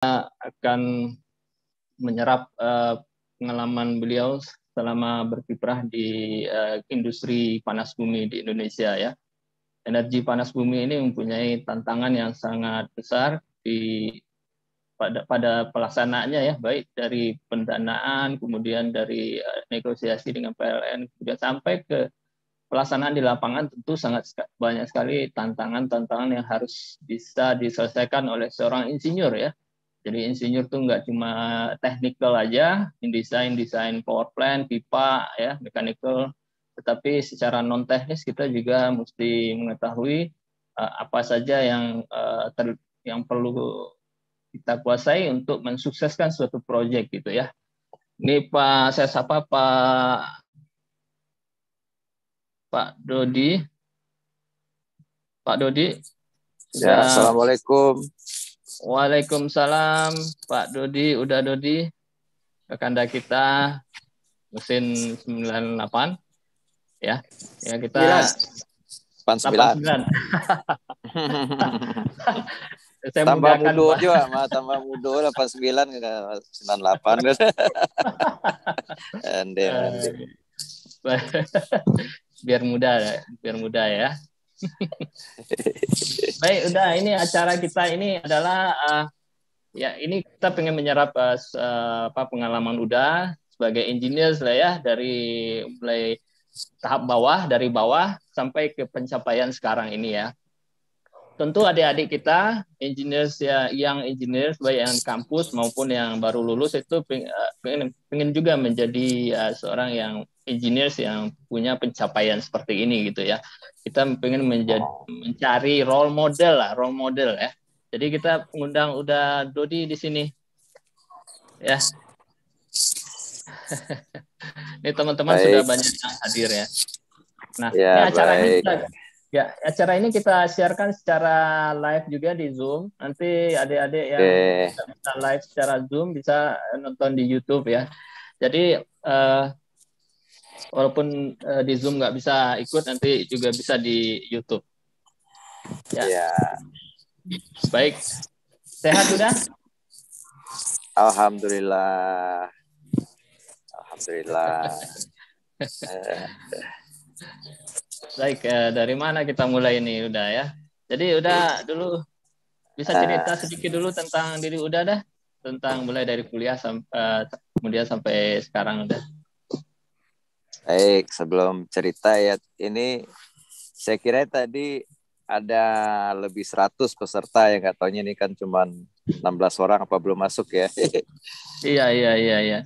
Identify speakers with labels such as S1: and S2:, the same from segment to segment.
S1: akan menyerap uh, pengalaman beliau selama berkiprah di uh, industri panas bumi di Indonesia ya. Energi panas bumi ini mempunyai tantangan yang sangat besar di pada pada pelaksanaannya ya, baik dari pendanaan, kemudian dari uh, negosiasi dengan PLN, kemudian sampai ke pelaksanaan di lapangan tentu sangat banyak sekali tantangan-tantangan yang harus bisa diselesaikan oleh seorang insinyur ya. Jadi insinyur tuh nggak cuma technical aja, desain desain power plant, pipa ya, mechanical, tetapi secara non teknis kita juga mesti mengetahui uh, apa saja yang uh, ter, yang perlu kita kuasai untuk mensukseskan suatu proyek gitu ya. Ini Pak saya sapa Pak Pak Dodi. Pak Dodi.
S2: Ya, Assalamualaikum.
S1: Waalaikumsalam Pak Dodi, udah Dodi. Rekanda kita mesin 98 ya. Ya kita
S2: 89. 89. Saya tambah mudo juga, mah tambah mudo 89 ke 98
S1: ande, ande. biar mudah biar mudah ya baik udah ini acara kita ini adalah uh, ya ini kita pengen menyerap uh, apa pengalaman udah sebagai engineer lah ya dari mulai tahap bawah dari bawah sampai ke pencapaian sekarang ini ya. Tentu adik-adik kita engineers ya yang engineers baik yang kampus maupun yang baru lulus itu pengen pengen juga menjadi uh, seorang yang engineers yang punya pencapaian seperti ini gitu ya kita pengen menjadi mencari role model lah role model ya jadi kita mengundang udah Dodi di sini ya ini teman-teman sudah banyak yang hadir ya nah ya, ini acara baik. ini kita Ya, acara ini kita sharekan secara live juga di Zoom. Nanti adik-adik yang okay. bisa live secara Zoom bisa nonton di YouTube ya. Jadi uh, walaupun uh, di Zoom nggak bisa ikut, nanti juga bisa di YouTube.
S2: Ya. Yeah.
S1: Baik. Sehat sudah?
S2: Alhamdulillah. Alhamdulillah.
S1: Baik, eh, dari mana kita mulai ini udah ya? Jadi udah dulu bisa cerita sedikit dulu tentang diri udah dah, tentang mulai dari kuliah sampai uh, kemudian sampai sekarang udah.
S2: Baik, sebelum cerita ya ini saya kira tadi ada lebih 100 peserta yang katanya ini kan cuma 16 orang apa belum masuk ya.
S1: iya, iya, iya, iya.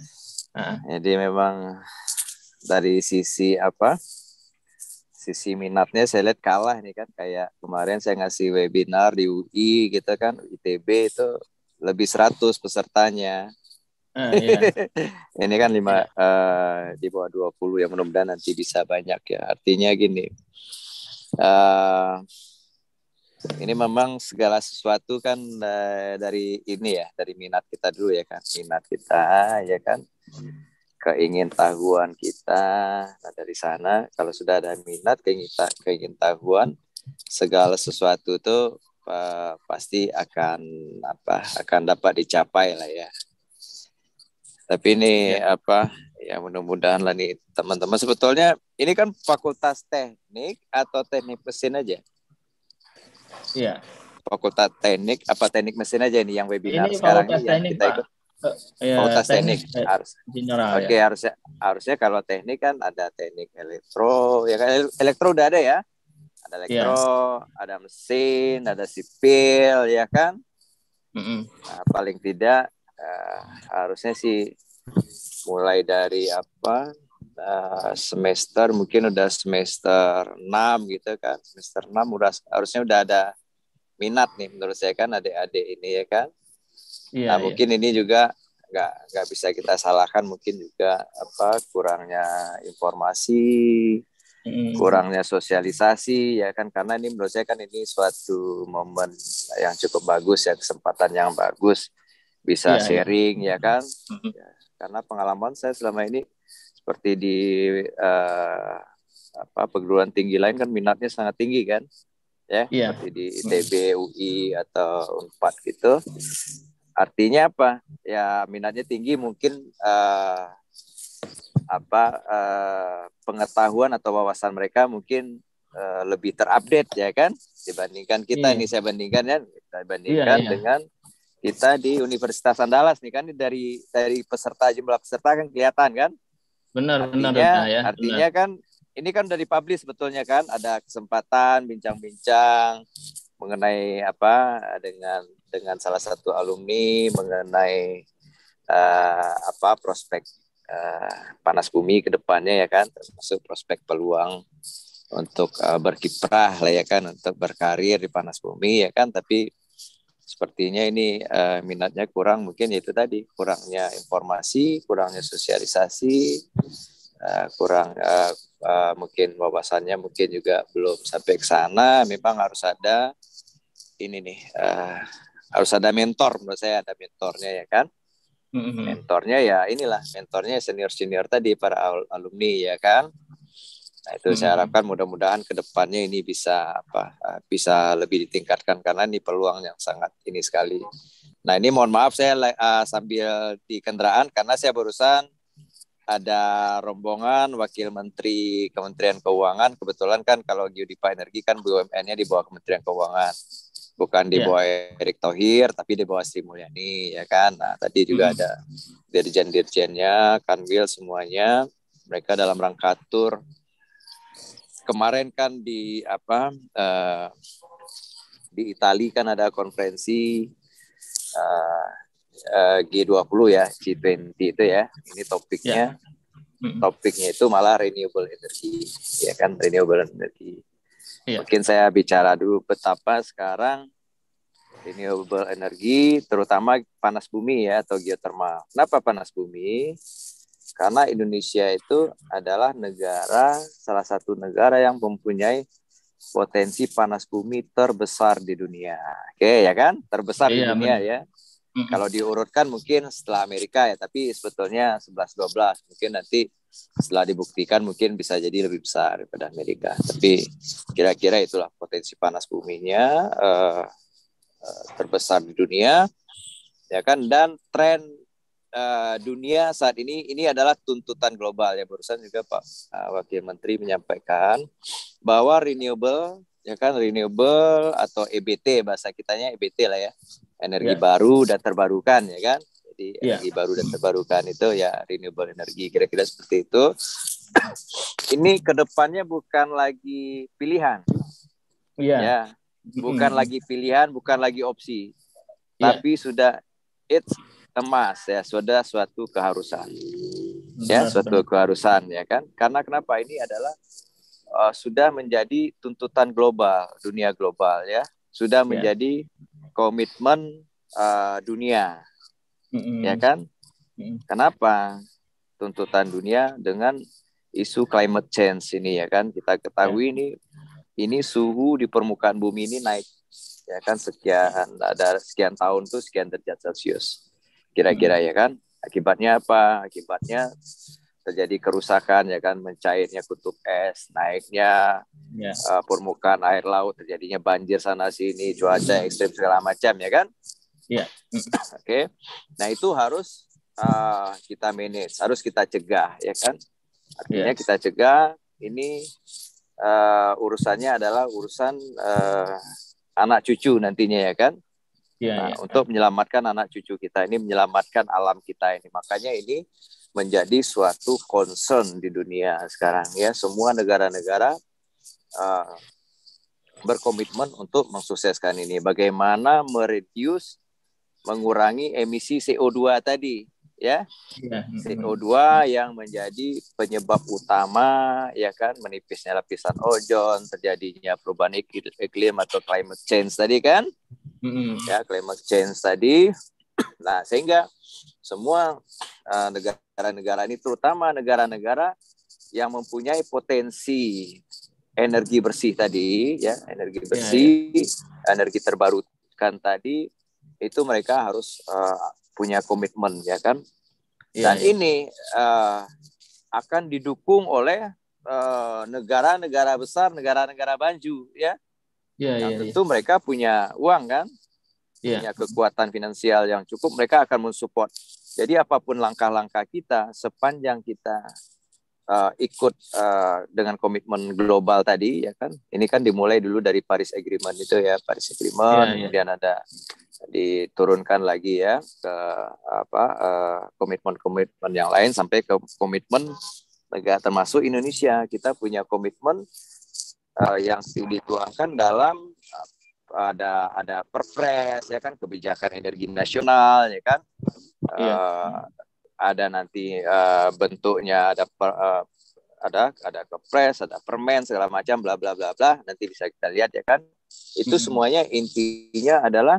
S1: Nah.
S2: Jadi memang dari sisi apa? sisi minatnya saya lihat kalah nih kan kayak kemarin saya ngasih webinar di UI gitu kan ITB itu lebih 100 pesertanya. Uh, iya. ini kan lima uh, di bawah 20 yang mudah-mudahan nanti bisa banyak ya. Artinya gini. Uh, ini memang segala sesuatu kan uh, dari ini ya, dari minat kita dulu ya kan. Minat kita ya kan keingin tahuan kita nah dari sana kalau sudah ada minat keingin tahuan segala sesuatu itu uh, pasti akan apa akan dapat dicapai lah ya tapi ini ya. apa ya mudah-mudahan lah nih teman-teman sebetulnya ini kan fakultas teknik atau teknik mesin aja
S1: Iya.
S2: Fakultas teknik apa teknik mesin aja ini yang webinar ini sekarang ini yang kita ikut ya, fakultas teknik, teknik. harus general oke okay, ya. harusnya harusnya kalau teknik kan ada teknik elektro ya kan elektro udah ada ya ada elektro ya. ada mesin ada sipil ya kan mm -hmm. nah, paling tidak uh, harusnya sih mulai dari apa uh, semester mungkin udah semester 6 gitu kan semester 6 udah harusnya udah ada minat nih menurut saya kan adik-adik ini ya kan Iya, nah, iya. mungkin ini juga nggak nggak bisa kita salahkan mungkin juga apa kurangnya informasi, hmm. kurangnya sosialisasi ya kan karena ini menurut saya kan ini suatu momen yang cukup bagus ya kesempatan yang bagus bisa iya, iya. sharing iya. ya kan ya, karena pengalaman saya selama ini seperti di uh, apa perguruan tinggi lain kan minatnya sangat tinggi kan ya yeah. seperti di ITB UI atau Unpad gitu artinya apa ya minatnya tinggi mungkin uh, apa uh, pengetahuan atau wawasan mereka mungkin uh, lebih terupdate ya kan dibandingkan kita yeah. ini saya bandingkan ya kita bandingkan yeah, yeah. dengan kita di Universitas Andalas nih kan dari dari peserta jumlah peserta kan kelihatan kan
S1: benar
S2: artinya,
S1: benar
S2: ya artinya benar. kan ini kan dari publish sebetulnya kan ada kesempatan bincang-bincang mengenai apa dengan dengan salah satu alumni mengenai uh, apa prospek uh, panas bumi ke depannya ya kan termasuk prospek peluang untuk uh, berkiprah lah ya kan untuk berkarir di panas bumi ya kan tapi sepertinya ini uh, minatnya kurang mungkin itu tadi kurangnya informasi kurangnya sosialisasi uh, kurang uh, uh, mungkin wawasannya mungkin juga belum sampai ke sana. Memang harus ada ini nih uh, harus ada mentor menurut saya ada mentornya ya kan? Mm-hmm. mentornya ya inilah mentornya senior senior tadi para alumni ya kan nah itu mm-hmm. saya harapkan mudah-mudahan ke depannya ini bisa apa uh, bisa lebih ditingkatkan karena ini peluang yang sangat ini sekali nah ini mohon maaf saya uh, sambil di kendaraan karena saya barusan ada rombongan wakil menteri Kementerian Keuangan kebetulan kan kalau Geodipa Energi kan BUMN-nya di bawah Kementerian Keuangan bukan di iya. bawah yeah. Erick Thohir tapi di bawah Sri Mulyani ya kan nah tadi juga hmm. ada dirjen-dirjennya kanwil semuanya mereka dalam rangka tur kemarin kan di apa uh, di Italia kan ada konferensi uh, uh, G20 ya, G20 itu ya. Ini topiknya. Yeah. Topiknya itu malah renewable energy, ya kan renewable energy. Yeah. Mungkin saya bicara dulu betapa sekarang renewable energy, terutama panas bumi ya atau geothermal. Kenapa panas bumi? Karena Indonesia itu adalah negara salah satu negara yang mempunyai potensi panas bumi terbesar di dunia. Oke ya kan? Terbesar iya, di dunia bener. ya. Mm-hmm. Kalau diurutkan mungkin setelah Amerika ya, tapi sebetulnya 11-12 mungkin nanti setelah dibuktikan mungkin bisa jadi lebih besar daripada Amerika. Tapi kira-kira itulah potensi panas buminya uh, uh, terbesar di dunia, ya kan? Dan tren uh, dunia saat ini ini adalah tuntutan global ya. Barusan juga Pak uh, Wakil Menteri menyampaikan bahwa renewable ya kan renewable atau EBT bahasa kitanya EBT lah ya energi yeah. baru dan terbarukan ya kan jadi yeah. energi baru dan terbarukan itu ya renewable energi kira-kira seperti itu ini ke depannya bukan lagi pilihan yeah. ya bukan mm. lagi pilihan bukan lagi opsi yeah. tapi sudah it's emas ya sudah suatu keharusan ya suatu keharusan ya kan karena kenapa ini adalah uh, sudah menjadi tuntutan global dunia global ya sudah yeah. menjadi komitmen uh, dunia, mm-hmm. ya kan? Mm-hmm. Kenapa tuntutan dunia dengan isu climate change ini ya kan? Kita ketahui yeah. ini ini suhu di permukaan bumi ini naik ya kan sekian ada sekian tahun tuh sekian derajat Celcius kira-kira mm-hmm. ya kan? Akibatnya apa? Akibatnya terjadi kerusakan ya kan mencairnya kutub es naiknya yeah. Ya. uh, permukaan air laut terjadinya banjir sana sini cuaca ekstrim segala macam ya kan
S1: yeah.
S2: oke okay. nah itu harus uh, kita manage harus kita cegah ya kan artinya yeah. kita cegah ini uh, urusannya adalah urusan uh, anak cucu nantinya ya kan yeah, nah, yeah. untuk menyelamatkan anak cucu kita ini menyelamatkan alam kita ini. Makanya ini menjadi suatu concern di dunia sekarang ya. Semua negara-negara uh, berkomitmen untuk mensukseskan ini. Bagaimana mereduce mengurangi emisi CO2 tadi ya, ya. CO2 yang menjadi penyebab utama ya kan menipisnya lapisan ozon terjadinya perubahan iklim atau climate change tadi kan mm-hmm. ya climate change tadi nah sehingga semua uh, negara-negara ini terutama negara-negara yang mempunyai potensi energi bersih tadi ya energi iya, bersih ya, ya. energi terbarukan tadi itu mereka harus uh, punya komitmen ya kan ya, dan ya. ini uh, akan didukung oleh negara-negara uh, besar negara-negara maju ya, ya, ya tentu ya. mereka punya uang kan yeah. punya kekuatan finansial yang cukup, mereka akan mensupport. Jadi apa pun langkah-langkah kita, sepanjang kita uh, ikut uh, dengan komitmen global tadi, ya kan, ini kan dimulai dulu dari Paris Agreement itu ya, Paris Agreement, yeah, yeah. kemudian ada diturunkan lagi ya ke apa komitmen-komitmen uh, yang lain sampai ke komitmen negara termasuk Indonesia kita punya komitmen uh, yang dituangkan dalam ada ada perpres ya kan kebijakan energi nasional ya kan? Uh, ada nanti uh, bentuknya ada per, uh, ada ada kepres ada permen segala macam bla bla bla bla. Nanti bisa kita lihat ya kan? Itu hmm. semuanya intinya adalah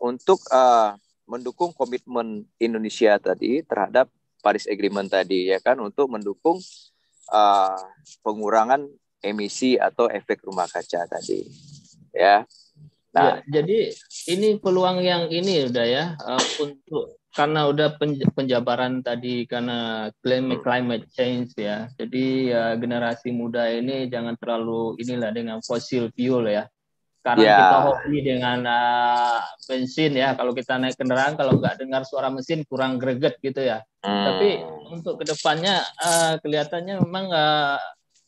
S2: untuk uh, mendukung komitmen Indonesia tadi terhadap Paris Agreement tadi ya kan? Untuk mendukung uh, pengurangan emisi atau efek rumah kaca tadi ya
S1: Nah, ya, jadi ini peluang yang ini udah ya uh, untuk karena udah penjabaran tadi karena climate climate change ya. Jadi ya, generasi muda ini jangan terlalu inilah dengan fossil fuel ya. Karena ya. kita hobi dengan uh, bensin ya. Kalau kita naik kendaraan kalau nggak dengar suara mesin kurang greget gitu ya. Hmm. Tapi untuk ke depannya uh, kelihatannya memang uh,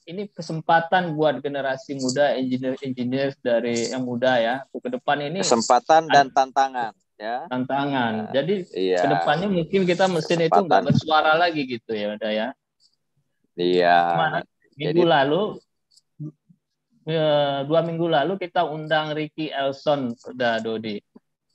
S1: ini kesempatan buat generasi muda engineer-engineer dari yang muda ya. Ke depan ini
S2: kesempatan dan tantangan ya.
S1: tantangan. Nah, jadi iya. ke depannya mungkin kita mesin itu nggak bersuara lagi gitu ya udah ya.
S2: Iya.
S1: Minggu jadi... lalu ya, dua minggu lalu kita undang Ricky Elson udah Dodi.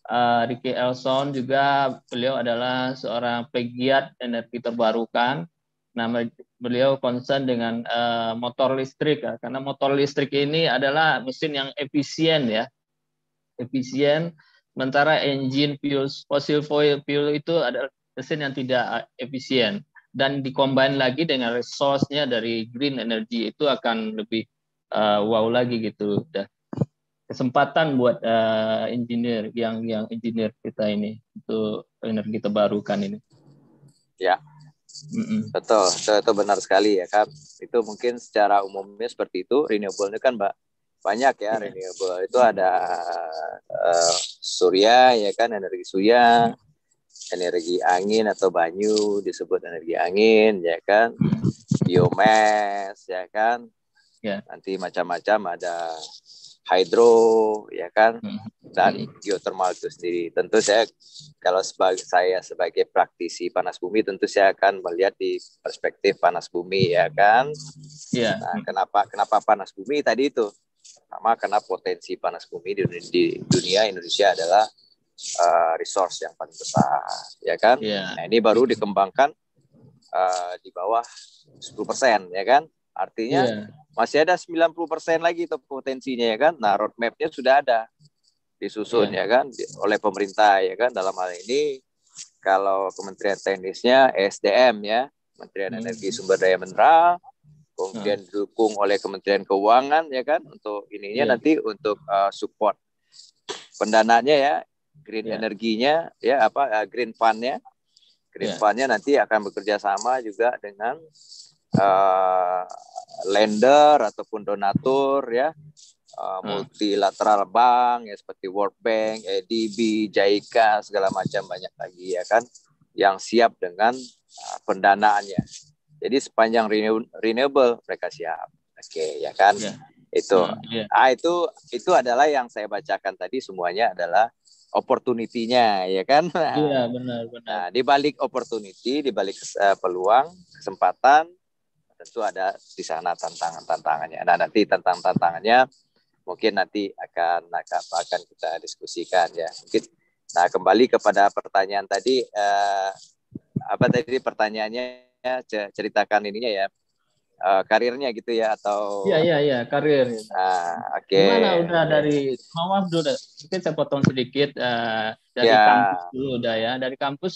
S1: Uh, Ricky Elson juga beliau adalah seorang pegiat energi terbarukan nama beliau concern dengan uh, motor listrik ya. Karena motor listrik ini adalah mesin yang efisien ya. Efisien sementara engine fuel fossil fuel fuel itu adalah mesin yang tidak efisien. Dan dikombin lagi dengan resource-nya dari green energy itu akan lebih uh, wow lagi gitu. Udah kesempatan buat uh, engineer yang yang engineer kita ini untuk energi terbarukan ini.
S2: Ya Mm-mm. Betul, itu, itu benar sekali ya kan. Itu mungkin secara umumnya seperti itu. Renewable itu kan mbak banyak ya renewable itu ada uh, surya ya kan energi surya, energi angin atau banyu disebut energi angin ya kan, biomass ya kan. Yeah. Nanti macam-macam ada hydro ya kan? Hmm. dan geothermal itu sendiri. Tentu saya kalau sebagai saya sebagai praktisi panas bumi tentu saya akan melihat di perspektif panas bumi ya kan? Yeah. nah, kenapa kenapa panas bumi? Tadi itu. Sama karena potensi panas bumi di, di dunia Indonesia adalah uh, resource yang paling besar ya kan? Yeah. nah ini baru dikembangkan uh, di bawah 10% ya kan? Artinya yeah masih ada 90% lagi tuh potensinya ya kan. Nah, roadmapnya sudah ada disusun yeah. ya kan oleh pemerintah ya kan dalam hal ini kalau Kementerian Teknisnya SDM ya, Kementerian hmm. Energi Sumber Daya Mineral, kemudian hmm. didukung oleh Kementerian Keuangan ya kan untuk ininya yeah. nanti untuk uh, support pendanaannya ya, green yeah. energinya ya apa uh, green fundnya, green yeah. fundnya nanti akan bekerja sama juga dengan uh, lender ataupun donatur ya uh, multilateral bank ya seperti World Bank, ADB, JICA segala macam banyak lagi ya kan yang siap dengan uh, pendanaannya. Jadi sepanjang renewable mereka siap. Oke okay, ya kan. Yeah. Itu. Yeah, yeah. Ah itu itu adalah yang saya bacakan tadi semuanya adalah opportunity-nya ya kan.
S1: Iya benar benar. Nah,
S2: di balik opportunity, di balik uh, peluang, kesempatan tentu ada di sana tantangan-tantangannya. Nah, nanti tantang-tantangannya mungkin nanti akan akan kita diskusikan ya. Mungkin nah kembali kepada pertanyaan tadi eh, apa tadi pertanyaannya ceritakan ininya ya uh, karirnya gitu ya atau
S1: Iya iya iya karir.
S2: Ah, oke. Okay.
S1: Gimana udah dari maaf dulu mungkin saya potong sedikit uh, dari ya. kampus dulu udah ya dari kampus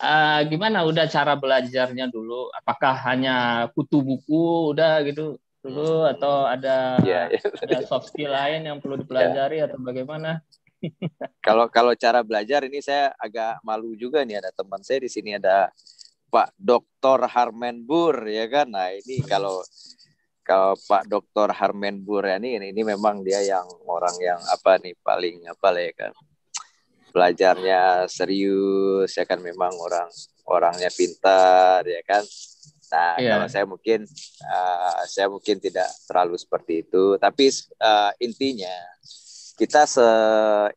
S1: uh, gimana udah cara belajarnya dulu apakah hanya kutu buku udah gitu dulu atau ada ya, ya. ada soft skill lain yang perlu dipelajari ya. atau bagaimana?
S2: kalau kalau cara belajar ini saya agak malu juga nih ada teman saya di sini ada Pak Dr. Harmenbur ya kan. Nah, ini kalau kalau Pak Dr. Harmenbur ini ini memang dia yang orang yang apa nih paling apa lah ya kan. belajarnya serius ya kan memang orang orangnya pintar ya kan nah yeah. kalau saya mungkin uh, saya mungkin tidak terlalu seperti itu tapi uh, intinya kita se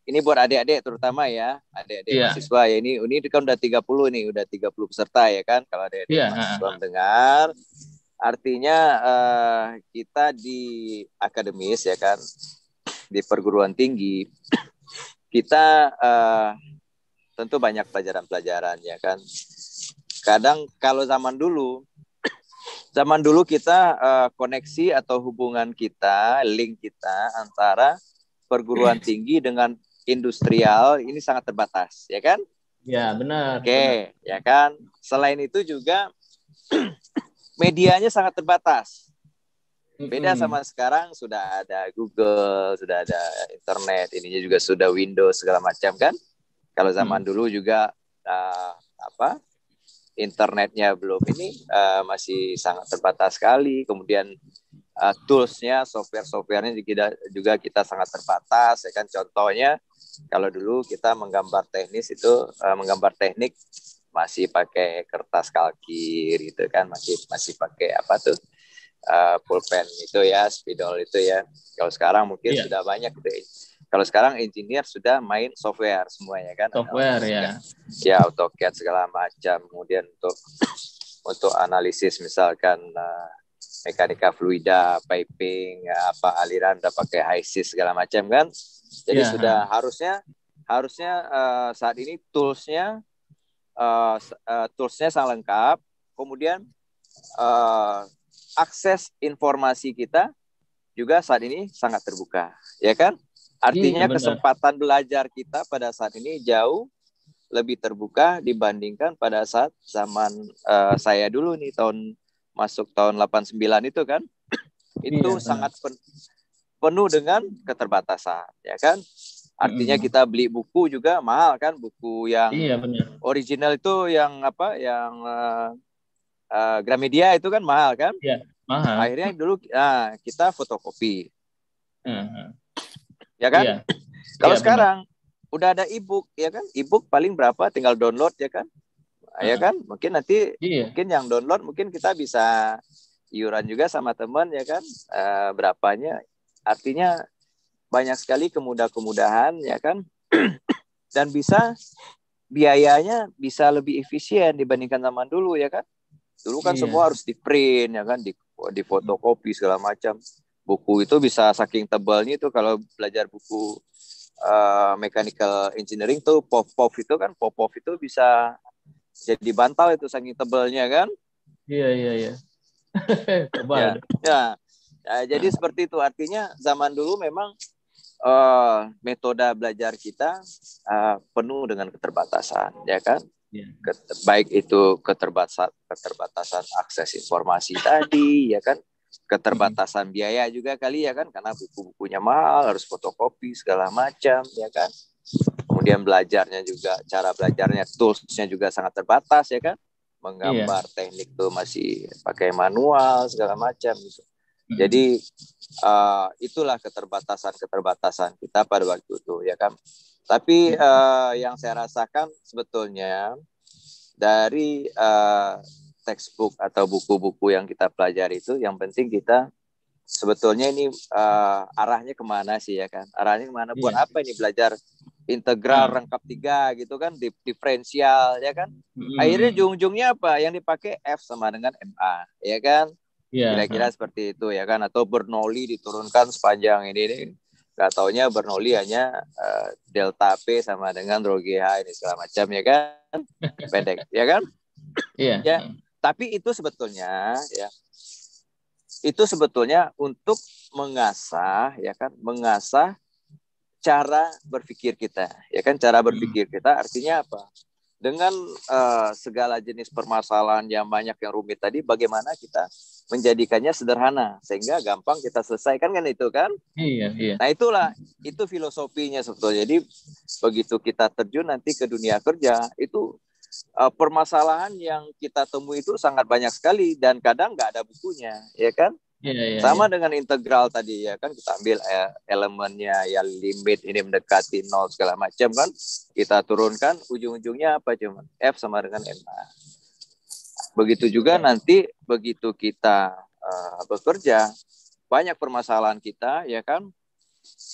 S2: ini buat adik-adik terutama ya adik-adik yeah. mahasiswa ya ini ini kan udah 30 nih udah 30 peserta ya kan kalau adik-adik yeah. mahasiswa mendengar artinya uh, kita di akademis ya kan di perguruan tinggi kita uh, tentu banyak pelajaran-pelajaran ya kan kadang kalau zaman dulu zaman dulu kita uh, koneksi atau hubungan kita link kita antara perguruan tinggi dengan industrial ini sangat terbatas, ya kan?
S1: Ya, benar.
S2: Oke, okay, ya kan? Selain itu juga medianya sangat terbatas. Beda sama sekarang sudah ada Google, sudah ada internet, ininya juga sudah Windows segala macam kan? Kalau zaman hmm. dulu juga uh, apa? internetnya belum ini uh, masih sangat terbatas sekali. Kemudian uh, toolsnya, software-softwarenya juga, juga kita sangat terbatas. Ya kan contohnya kalau dulu kita menggambar teknis itu uh, menggambar teknik masih pakai kertas kalkir gitu kan, masih masih pakai apa tuh uh, pulpen itu ya, spidol itu ya. Kalau sekarang mungkin yeah. sudah banyak gitu. Kalau sekarang engineer sudah main software semuanya kan.
S1: Software ya.
S2: Ya AutoCAD segala macam. Kemudian untuk untuk analisis misalkan uh, mekanika fluida, piping, apa aliran udah pakai HISIS segala macam kan. Jadi yeah. sudah harusnya harusnya uh, saat ini toolsnya uh, uh, toolsnya sangat lengkap. Kemudian uh, akses informasi kita juga saat ini sangat terbuka, ya kan? Artinya iya, kesempatan belajar kita pada saat ini jauh lebih terbuka dibandingkan pada saat zaman uh, saya dulu nih tahun masuk tahun 89 itu kan. itu iya, sangat pen, penuh dengan keterbatasan, ya kan? Artinya kita beli buku juga mahal kan, buku yang iya, benar. original itu yang apa? Yang uh, uh, Gramedia itu kan mahal kan? Iya, mahal. Akhirnya dulu uh, kita fotokopi. Uh ya kan? Iya. Kalau iya, sekarang benar. udah ada ebook ya kan? Ebook paling berapa? Tinggal download ya kan? Uh, ya kan? Mungkin nanti iya. mungkin yang download mungkin kita bisa iuran juga sama teman ya kan? Uh, berapanya? Artinya banyak sekali kemudahan-kemudahan ya kan? Dan bisa biayanya bisa lebih efisien dibandingkan zaman dulu ya kan? Dulu kan iya. semua harus di print ya kan, di di fotokopi segala macam buku itu bisa saking tebalnya itu kalau belajar buku uh, mechanical engineering tuh pop pop itu kan pop pop itu bisa jadi bantal itu saking tebalnya kan?
S1: Iya iya iya.
S2: Tebal. Ya, ya. ya jadi seperti itu. Artinya zaman dulu memang uh, metode belajar kita uh, penuh dengan keterbatasan ya kan? Yeah. baik itu keterbatasan keterbatasan akses informasi tadi ya kan? Keterbatasan biaya juga kali ya kan? Karena buku-bukunya mahal harus fotokopi segala macam ya kan kemudian belajarnya juga cara belajarnya toolsnya juga sangat terbatas ya kan menggambar iya. teknik tuh masih pakai manual segala macam gitu hmm. jadi uh, itulah keterbatasan keterbatasan kita pada waktu itu ya kan tapi uh, yang saya rasakan sebetulnya dari uh, textbook atau buku-buku yang kita pelajari itu yang penting kita sebetulnya ini uh, arahnya ke mana sih ya kan arahnya ke mana buat yeah. apa ini belajar integral hmm. rangkap tiga gitu kan di, diferensial ya kan hmm. akhirnya ujung-ujungnya apa yang dipakai F sama dengan MA ya kan yeah. kira-kira seperti itu ya kan atau Bernoulli diturunkan sepanjang ini, ini. Gak taunya Bernoulli hanya uh, delta P sama dengan rho GH ini segala macam ya kan pendek ya kan
S1: iya
S2: yeah. ya tapi itu sebetulnya ya itu sebetulnya untuk mengasah ya kan? Mengasah cara berpikir kita ya kan? Cara berpikir kita artinya apa? Dengan uh, segala jenis permasalahan yang banyak yang rumit tadi bagaimana kita menjadikannya sederhana sehingga gampang kita selesaikan kan itu kan?
S1: Iya iya.
S2: Nah itulah itu filosofinya sebetulnya. Jadi begitu kita terjun nanti ke dunia kerja itu uh, permasalahan yang kita temui itu sangat banyak sekali dan kadang nggak ada bukunya, ya kan? Yeah, yeah, Sama dengan integral tadi ya kan kita ambil eh, elemennya ya limit ini mendekati nol segala macam kan kita turunkan ujung-ujungnya apa cuman f sama dengan ma. Begitu juga yeah. nanti begitu kita uh, bekerja banyak permasalahan kita ya kan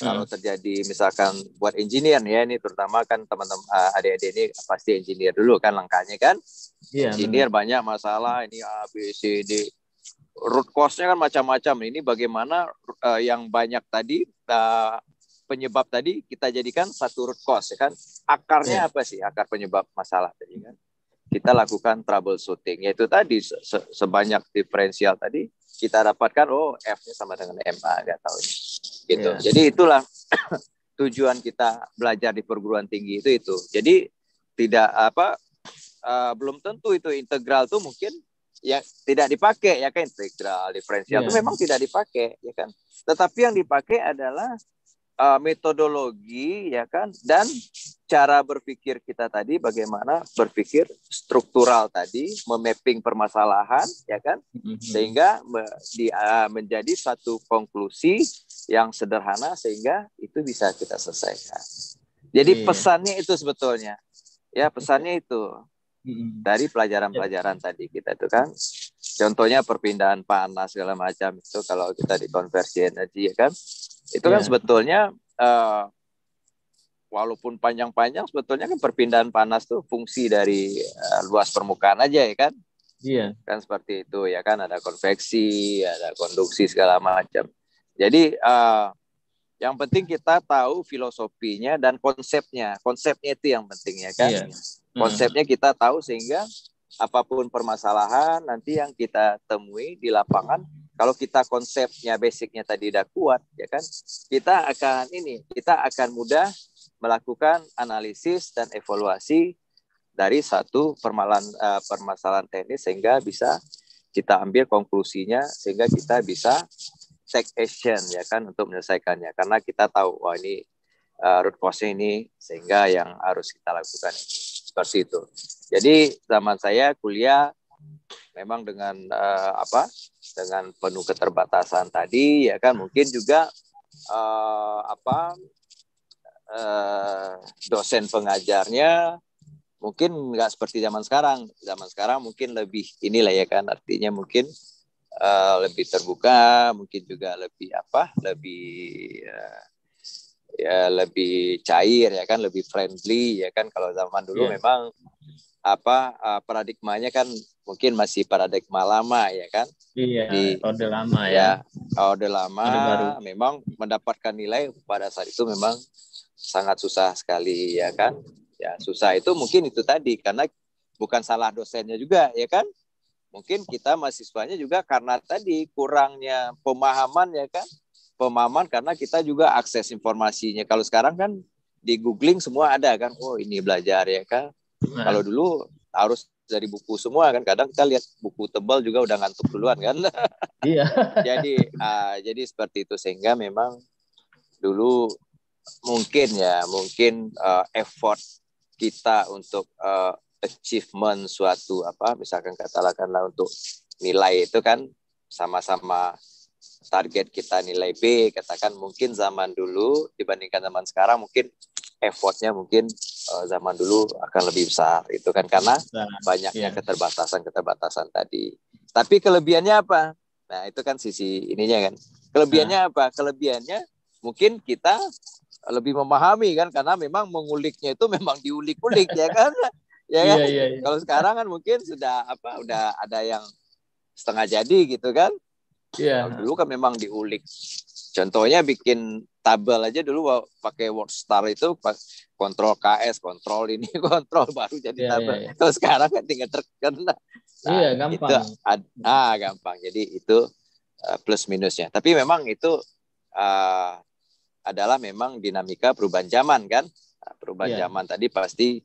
S2: kalau terjadi misalkan buat engineer ya ini terutama kan teman-teman uh, adik-adik ini pasti engineer dulu kan langkahnya kan yeah, engineer benar. banyak masalah ini A B C D root cause-nya kan macam-macam. Ini bagaimana uh, yang banyak tadi uh, penyebab tadi kita jadikan satu root cause ya kan. Akarnya yeah. apa sih? Akar penyebab masalah tadi kan. Kita lakukan troubleshooting yaitu tadi se sebanyak diferensial tadi kita dapatkan oh F-nya sama dengan MA nggak tahu gitu. Yeah. Jadi itulah tujuan kita belajar di perguruan tinggi itu itu. Jadi tidak apa uh, belum tentu itu integral tuh mungkin ya tidak dipakai ya kan integral diferensial yeah. itu memang tidak dipakai ya kan tetapi yang dipakai adalah uh, metodologi ya kan? Dan cara berpikir kita tadi bagaimana berpikir struktural tadi memapping permasalahan ya kan? Mm-hmm. sehingga me, di, uh, menjadi satu konklusi yang sederhana sehingga itu bisa kita selesaikan. Jadi yeah. pesannya itu sebetulnya. Ya pesannya itu. Dari pelajaran-pelajaran tadi kita itu kan. Contohnya perpindahan panas segala macam itu kalau kita di konversi energi ya kan itu kan yeah. sebetulnya uh, walaupun panjang-panjang sebetulnya kan perpindahan panas tuh fungsi dari uh, luas permukaan aja ya kan iya yeah. kan seperti itu ya kan ada konveksi ada konduksi segala macam jadi uh, yang penting kita tahu filosofinya dan konsepnya konsepnya itu yang penting ya kan yeah Hmm. Konsepnya kita tahu sehingga apa pun permasalahan nanti yang kita temui di lapangan kalau kita konsepnya basicnya tadi udah kuat ya kan kita akan ini kita akan mudah melakukan analisis dan evaluasi dari satu permasalahan uh, permasalahan teknis sehingga bisa kita ambil konklusinya sehingga kita bisa take action ya kan untuk menyelesaikannya karena kita tahu wah ini uh, root cause ini sehingga yang harus kita lakukan seperti itu. Jadi zaman saya kuliah memang dengan uh, apa? Dengan penuh keterbatasan tadi ya kan mungkin juga uh, apa uh, dosen pengajarnya mungkin nggak seperti zaman sekarang. Zaman sekarang mungkin lebih inilah ya kan artinya mungkin uh, lebih terbuka, mungkin juga lebih apa? Lebih uh, ya lebih cair ya kan lebih friendly ya kan kalau zaman dulu yeah. memang apa uh, paradigmanya kan mungkin masih paradigma lama ya kan
S1: iya di orde lama ya,
S2: ya orde lama baru. memang mendapatkan nilai pada saat itu memang sangat susah sekali ya kan ya susah itu mungkin itu tadi karena bukan salah dosennya juga ya kan mungkin kita mahasiswanya juga karena tadi kurangnya pemahaman ya kan pemahaman karena kita juga akses informasinya. Kalau sekarang kan di googling semua ada kan. Oh ini belajar ya kan. Nah. Kalau dulu harus dari buku semua kan. Kadang kita lihat buku tebal juga udah ngantuk duluan kan. Iya. jadi uh, jadi seperti itu sehingga memang dulu mungkin ya mungkin uh, effort kita untuk uh, achievement suatu apa misalkan katakanlah untuk nilai itu kan sama-sama target kita nilai B, katakan mungkin zaman dulu dibandingkan zaman sekarang mungkin effortnya mungkin uh, zaman dulu akan lebih besar itu kan karena nah, banyaknya yeah. keterbatasan-keterbatasan tadi. Tapi kelebihannya apa? Nah, itu kan sisi ininya kan. Kelebihannya nah. apa? Kelebihannya mungkin kita lebih memahami kan karena memang menguliknya itu memang diulik-ulik ya kan. Ya kan? Yeah, yeah, yeah. Kalau sekarang kan mungkin sudah apa udah ada yang setengah jadi gitu kan. Yeah. Nah, dulu kan memang diulik. Contohnya bikin tabel aja dulu pakai WordStar itu pas kontrol KS, kontrol ini, kontrol baru jadi yeah, tabel. Yeah, yeah. Kalau sekarang kan tinggal terkena. Nah,
S1: iya, gampang. Itu,
S2: ah, gampang. Jadi itu uh, plus minusnya. Tapi memang itu uh, adalah memang dinamika perubahan zaman kan. Nah, perubahan yeah. zaman tadi pasti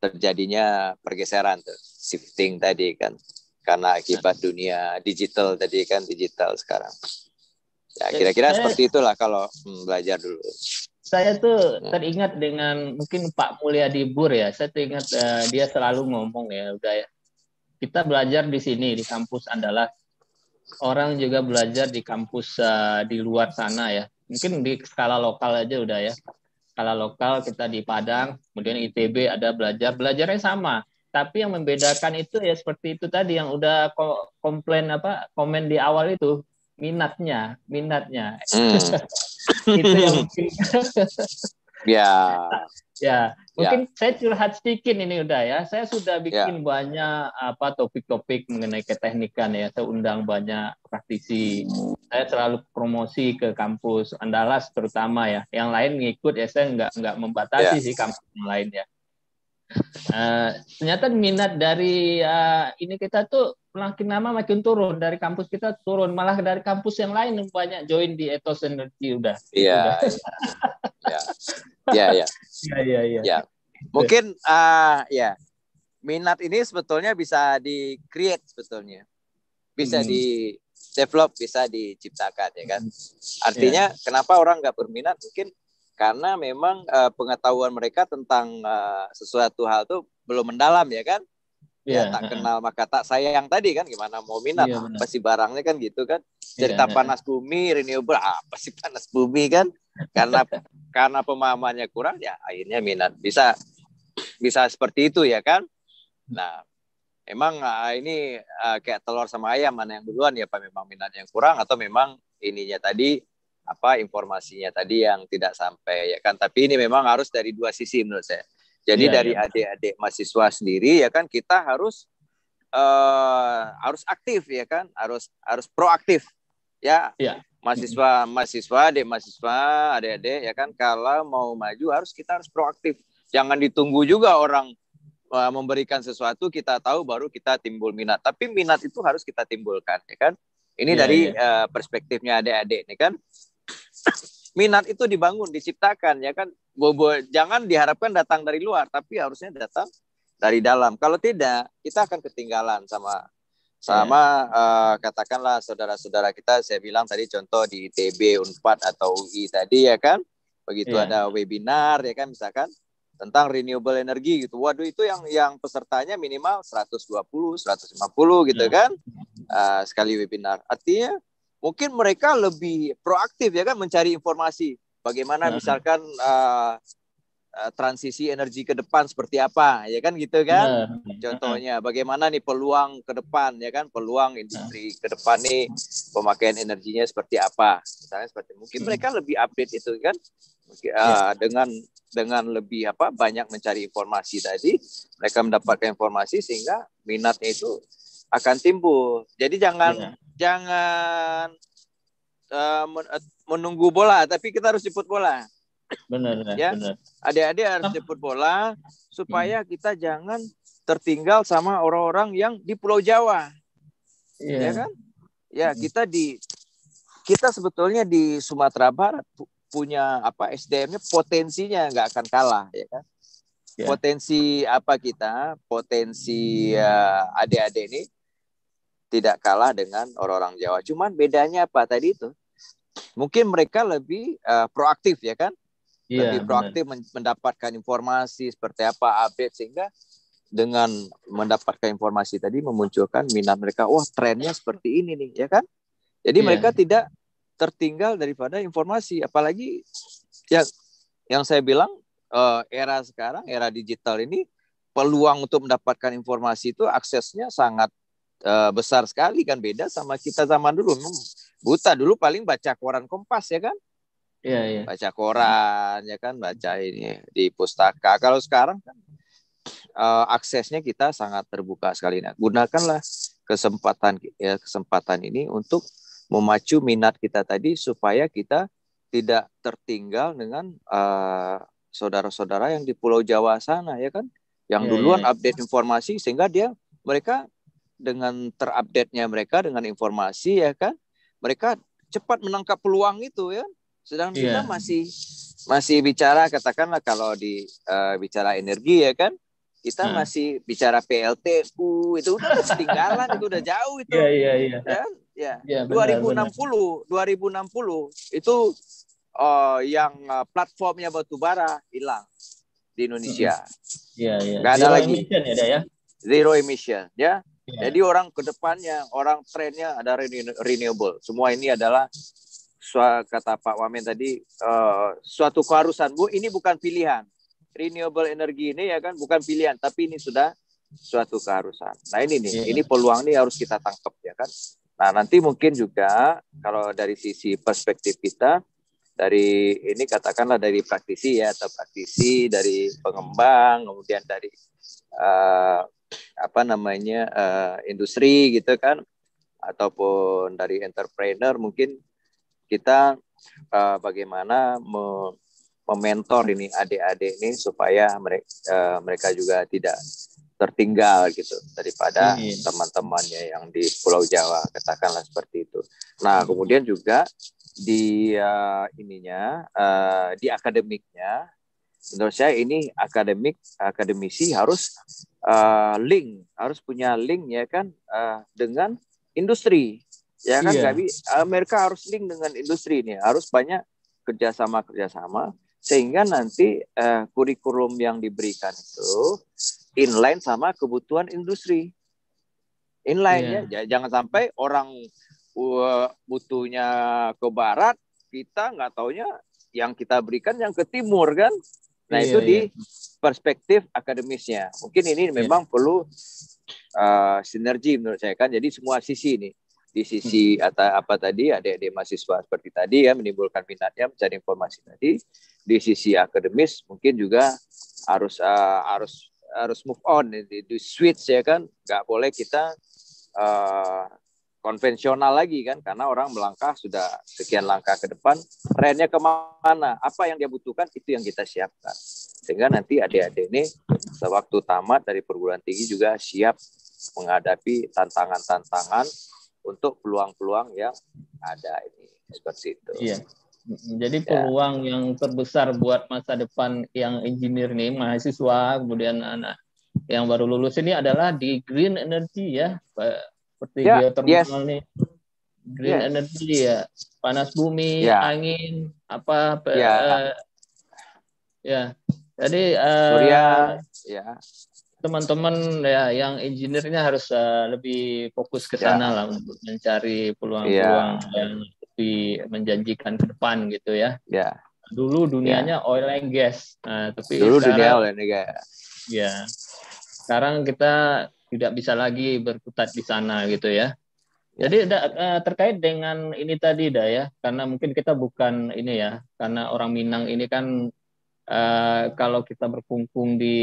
S2: terjadinya pergeseran tuh, shifting tadi kan karena akibat dunia digital tadi kan digital sekarang. Ya kira-kira seperti itulah kalau hmm, belajar dulu.
S1: Saya tuh ya. teringat dengan mungkin Pak Mulia Dibur ya. Saya teringat uh, dia selalu ngomong ya udah ya. Kita belajar di sini di kampus Andalas orang juga belajar di kampus uh, di luar sana ya. Mungkin di skala lokal aja udah ya. Skala lokal kita di Padang, kemudian ITB ada belajar, belajarnya sama. Tapi yang membedakan itu ya seperti itu tadi yang udah komplain apa komen di awal itu minatnya, minatnya. Hmm. itu yang mungkin
S2: ya
S1: Ya, mungkin ya. saya curhat sedikit ini udah ya. Saya sudah ya. bikin ya. banyak apa topik-topik mengenai keteknikan ya. Saya undang banyak praktisi. Saya selalu promosi ke kampus Andalas terutama ya. Yang lain ngikut ya saya nggak nggak membatasi ya. sih kampus yang lain ya. Uh, ternyata minat dari uh, ini kita tuh makin lama makin turun dari kampus kita turun malah dari kampus yang lain banyak join di ethos energy udah.
S2: Iya. Iya. Iya, iya. Iya, iya, iya. Ya. Mungkin uh, ya minat ini sebetulnya bisa di create sebetulnya. Bisa hmm. di develop, bisa diciptakan ya kan. Artinya yeah. kenapa orang nggak berminat mungkin karena memang uh, pengetahuan mereka tentang uh, sesuatu hal itu belum mendalam ya kan. Yeah. Ya, tak kenal maka tak sayang tadi kan gimana mau minat yeah, pasti barangnya kan gitu kan. Cerita yeah. panas bumi renewable apa sih panas bumi kan? Karena karena pemahamannya kurang ya akhirnya minat bisa bisa seperti itu ya kan nah emang uh, ini uh, kayak telur sama ayam mana yang duluan ya pak memang minat yang kurang atau memang ininya tadi apa informasinya tadi yang tidak sampai ya kan? Tapi ini memang harus dari dua sisi menurut saya. Jadi ya, dari adik-adik mahasiswa sendiri ya kan kita harus uh, harus aktif ya kan? Harus harus proaktif ya, ya mahasiswa mahasiswa adik mahasiswa adik-adik ya kan? Kalau mau maju harus kita harus proaktif. Jangan ditunggu juga orang uh, memberikan sesuatu kita tahu baru kita timbul minat. Tapi minat itu harus kita timbulkan ya kan? Ini yeah, dari yeah. Uh, perspektifnya adik-adik nih kan minat itu dibangun diciptakan ya kan? Bobo jangan diharapkan datang dari luar tapi harusnya datang dari dalam. Kalau tidak kita akan ketinggalan sama sama yeah. uh, katakanlah saudara-saudara kita. Saya bilang tadi contoh di TB Unpad atau UI tadi ya kan? Begitu yeah. ada webinar ya kan? Misalkan tentang renewable energy gitu. Waduh itu yang yang pesertanya minimal 120 150 gitu yeah. kan? Uh, sekali webinar. Artinya mungkin mereka lebih proaktif ya kan mencari informasi. Bagaimana yeah. misalkan uh, transisi energi ke depan seperti apa ya kan gitu kan? Nah, contohnya bagaimana nih peluang ke depan ya kan? Peluang industri ke depan nih pemakaian energinya seperti apa? Misalnya seperti mungkin mereka lebih update itu kan? Uh, dengan dengan lebih apa banyak mencari informasi tadi mereka mendapatkan informasi sehingga minatnya itu akan timbul. Jadi jangan ya. Jangan uh, menunggu bola tapi kita harus jemput bola
S1: Benar,
S2: ya.
S1: benar.
S2: Adik-adik harus jemput bola supaya hmm. kita jangan tertinggal sama orang-orang yang di Pulau Jawa. Yeah. Ya kan? Ya, hmm. kita di kita sebetulnya di Sumatera Barat punya apa SDM-nya potensinya nggak akan kalah ya kan. Yeah. Potensi apa kita? Potensi uh, adik-adik ini tidak kalah dengan orang-orang Jawa. Cuman bedanya apa tadi itu? Mungkin mereka lebih uh, proaktif ya kan? yeah, lebih proaktif benar. mendapatkan informasi seperti apa update sehingga dengan mendapatkan informasi tadi memunculkan minat mereka wah trennya seperti ini nih ya kan jadi yeah. mereka tidak tertinggal daripada informasi apalagi yang yang saya bilang uh, era sekarang era digital ini peluang untuk mendapatkan informasi itu aksesnya sangat uh, besar sekali kan beda sama kita zaman dulu buta dulu paling baca koran Kompas ya kan
S1: Iya, iya.
S2: Baca koran ya kan, baca ini di pustaka. Kalau sekarang kan uh, aksesnya kita sangat terbuka sekali. Nah, gunakanlah kesempatan ya kesempatan ini untuk memacu minat kita tadi supaya kita tidak tertinggal dengan uh, saudara-saudara yang di Pulau Jawa sana ya kan yang yeah, duluan yeah. update informasi sehingga dia mereka dengan terupdate-nya mereka dengan informasi ya kan mereka cepat menangkap peluang itu ya sedang yeah. kita masih masih bicara katakanlah kalau di uh, bicara energi ya kan kita hmm. masih bicara PLTU itu udah ketinggalan itu udah jauh itu.
S1: Iya iya iya.
S2: Ya, ya. ya benar, 2060 benar. 2060 itu uh, yang uh, platformnya batu bara hilang di Indonesia.
S1: Iya iya.
S2: Gak ada
S1: Zero
S2: lagi.
S1: Emission ya, ya.
S2: Zero emission ya. Yeah. Jadi orang ke depannya, orang trennya ada renewable. Semua ini adalah kata Pak Wamen tadi uh, suatu keharusan. Bu, ini bukan pilihan. Renewable energi ini ya kan bukan pilihan, tapi ini sudah suatu keharusan. Nah ini nih, yeah. ini peluang ini harus kita tangkap ya kan. Nah nanti mungkin juga kalau dari sisi perspektif kita, dari ini katakanlah dari praktisi ya atau praktisi dari pengembang, kemudian dari uh, apa namanya uh, industri gitu kan, ataupun dari entrepreneur mungkin kita uh, bagaimana me mementor ini adik-adik ini supaya mereka uh, mereka juga tidak tertinggal gitu daripada hmm. teman-temannya yang di Pulau Jawa katakanlah seperti itu. Nah kemudian juga di uh, ininya uh, di akademiknya menurut saya ini akademik akademisi harus uh, link harus punya link ya kan uh, dengan industri ya kan yeah. Iya. mereka harus link dengan industri ini harus banyak kerjasama kerjasama sehingga nanti uh, kurikulum yang diberikan itu inline sama kebutuhan industri inline yeah. ya jangan sampai orang uh, butuhnya ke barat kita nggak taunya yang kita berikan yang ke timur kan nah yeah, itu di perspektif akademisnya. Mungkin ini iya. memang perlu uh, sinergi menurut saya kan. Jadi semua sisi ini di sisi hmm. atau apa tadi adik-adik mahasiswa seperti tadi ya menimbulkan minatnya mencari informasi tadi. Di sisi akademis mungkin juga harus uh, harus harus move on di, di switch ya kan. Nggak boleh kita uh, konvensional lagi kan karena orang melangkah sudah sekian langkah ke depan trennya ke mana apa yang dia butuhkan itu yang kita siapkan sehingga nanti adik-adik ini sewaktu tamat dari perguruan tinggi juga siap menghadapi tantangan-tantangan untuk peluang-peluang yang ada ini seperti itu.
S1: Iya. Jadi ya. peluang ya. yang terbesar buat masa depan yang engineer nih mahasiswa kemudian anak yang baru lulus ini adalah di green energy ya seperti ya, geothermal yes. nih green yes. energy ya panas bumi ya. angin apa ya, uh, ya. jadi uh, surya ya teman-teman ya yang engineer-nya harus uh, lebih fokus ke sana ya. lah untuk mencari peluang-peluang ya. yang lebih menjanjikan ke depan gitu ya.
S2: Ya.
S1: Dulu dunianya ya. oil and gas. Nah, tapi
S2: dulu sekarang, dunia oil and gas.
S1: Ya. Sekarang kita tidak bisa lagi berkutat di sana gitu ya. ya. Jadi uh, terkait dengan ini tadi dah ya, karena mungkin kita bukan ini ya, karena orang Minang ini kan uh, kalau kita berkumpul di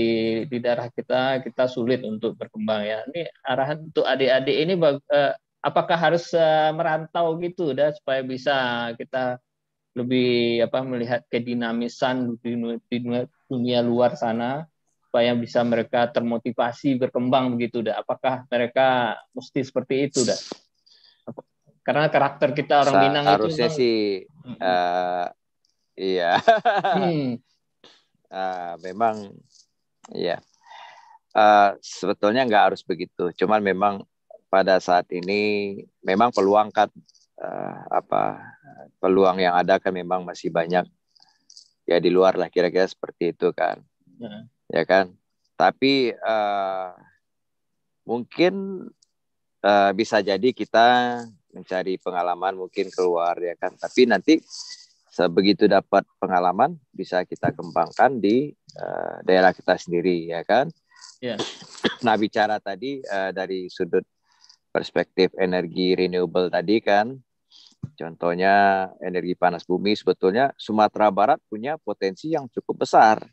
S1: di daerah kita kita sulit untuk berkembang ya. Ini arahan untuk adik-adik ini uh, apakah harus uh, merantau gitu dah supaya bisa kita lebih apa melihat kedinamisan di dunia, dunia luar sana supaya bisa mereka termotivasi berkembang begitu dah. Apakah mereka mesti seperti itu dah? Karena karakter kita orang Minang
S2: harusnya itu harusnya sih uh, iya. hmm. Uh, memang ya uh, sebetulnya nggak harus begitu. Cuman memang pada saat ini memang peluang kan uh, apa peluang yang ada kan memang masih banyak ya di luar lah kira-kira seperti itu kan. Ya, ya kan tapi uh, mungkin uh, bisa jadi kita mencari pengalaman mungkin keluar ya kan tapi nanti sebegitu dapat pengalaman bisa kita kembangkan di uh, daerah kita sendiri ya kan. Yeah. Nah bicara tadi uh, dari sudut perspektif energi renewable tadi kan, contohnya energi panas bumi sebetulnya Sumatera Barat punya potensi yang cukup besar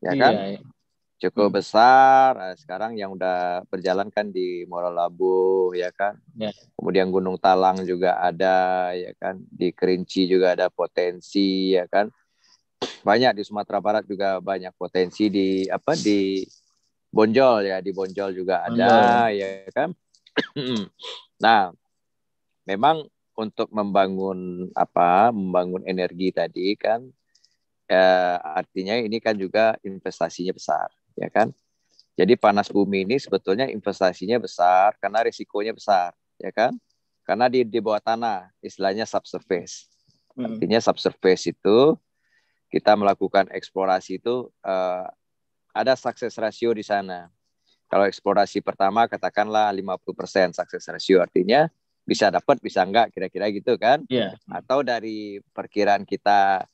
S2: ya kan. Yeah, yeah cukup hmm. besar. Nah, sekarang yang udah berjalan kan di Morolabu ya kan. Ya. Kemudian Gunung Talang juga ada ya kan. Di Kerinci juga ada potensi ya kan. Banyak di Sumatera Barat juga banyak potensi di apa di Bonjol ya di Bonjol juga ada Bonjol. ya kan. nah, memang untuk membangun apa membangun energi tadi kan eh, artinya ini kan juga investasinya besar ya kan? Jadi panas bumi ini sebetulnya investasinya besar karena risikonya besar, ya kan? Karena di di bawah tanah, istilahnya subsurface. Hmm. Artinya subsurface itu kita melakukan eksplorasi itu uh, ada sukses ratio di sana. Kalau eksplorasi pertama katakanlah 50% sukses ratio artinya bisa dapat bisa enggak kira-kira gitu kan? Yeah. Atau dari perkiraan kita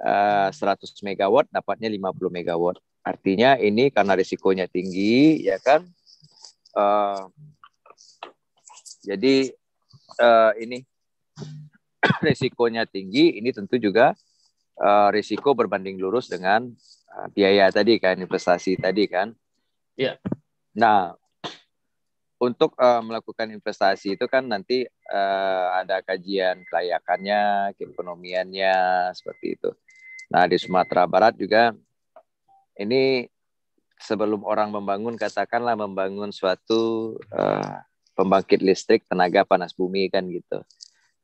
S2: uh, 100 megawatt dapatnya 50 megawatt. Artinya ini karena risikonya tinggi ya kan? Uh, jadi uh, ini risikonya tinggi, ini tentu juga uh, risiko berbanding lurus dengan uh, biaya tadi kan, investasi tadi kan.
S1: Iya.
S2: Nah, untuk uh, melakukan investasi itu kan nanti uh, ada kajian kelayakannya, keekonomiannya seperti itu. Nah di Sumatera Barat juga ini sebelum orang membangun katakanlah membangun suatu uh, pembangkit listrik tenaga panas bumi kan gitu.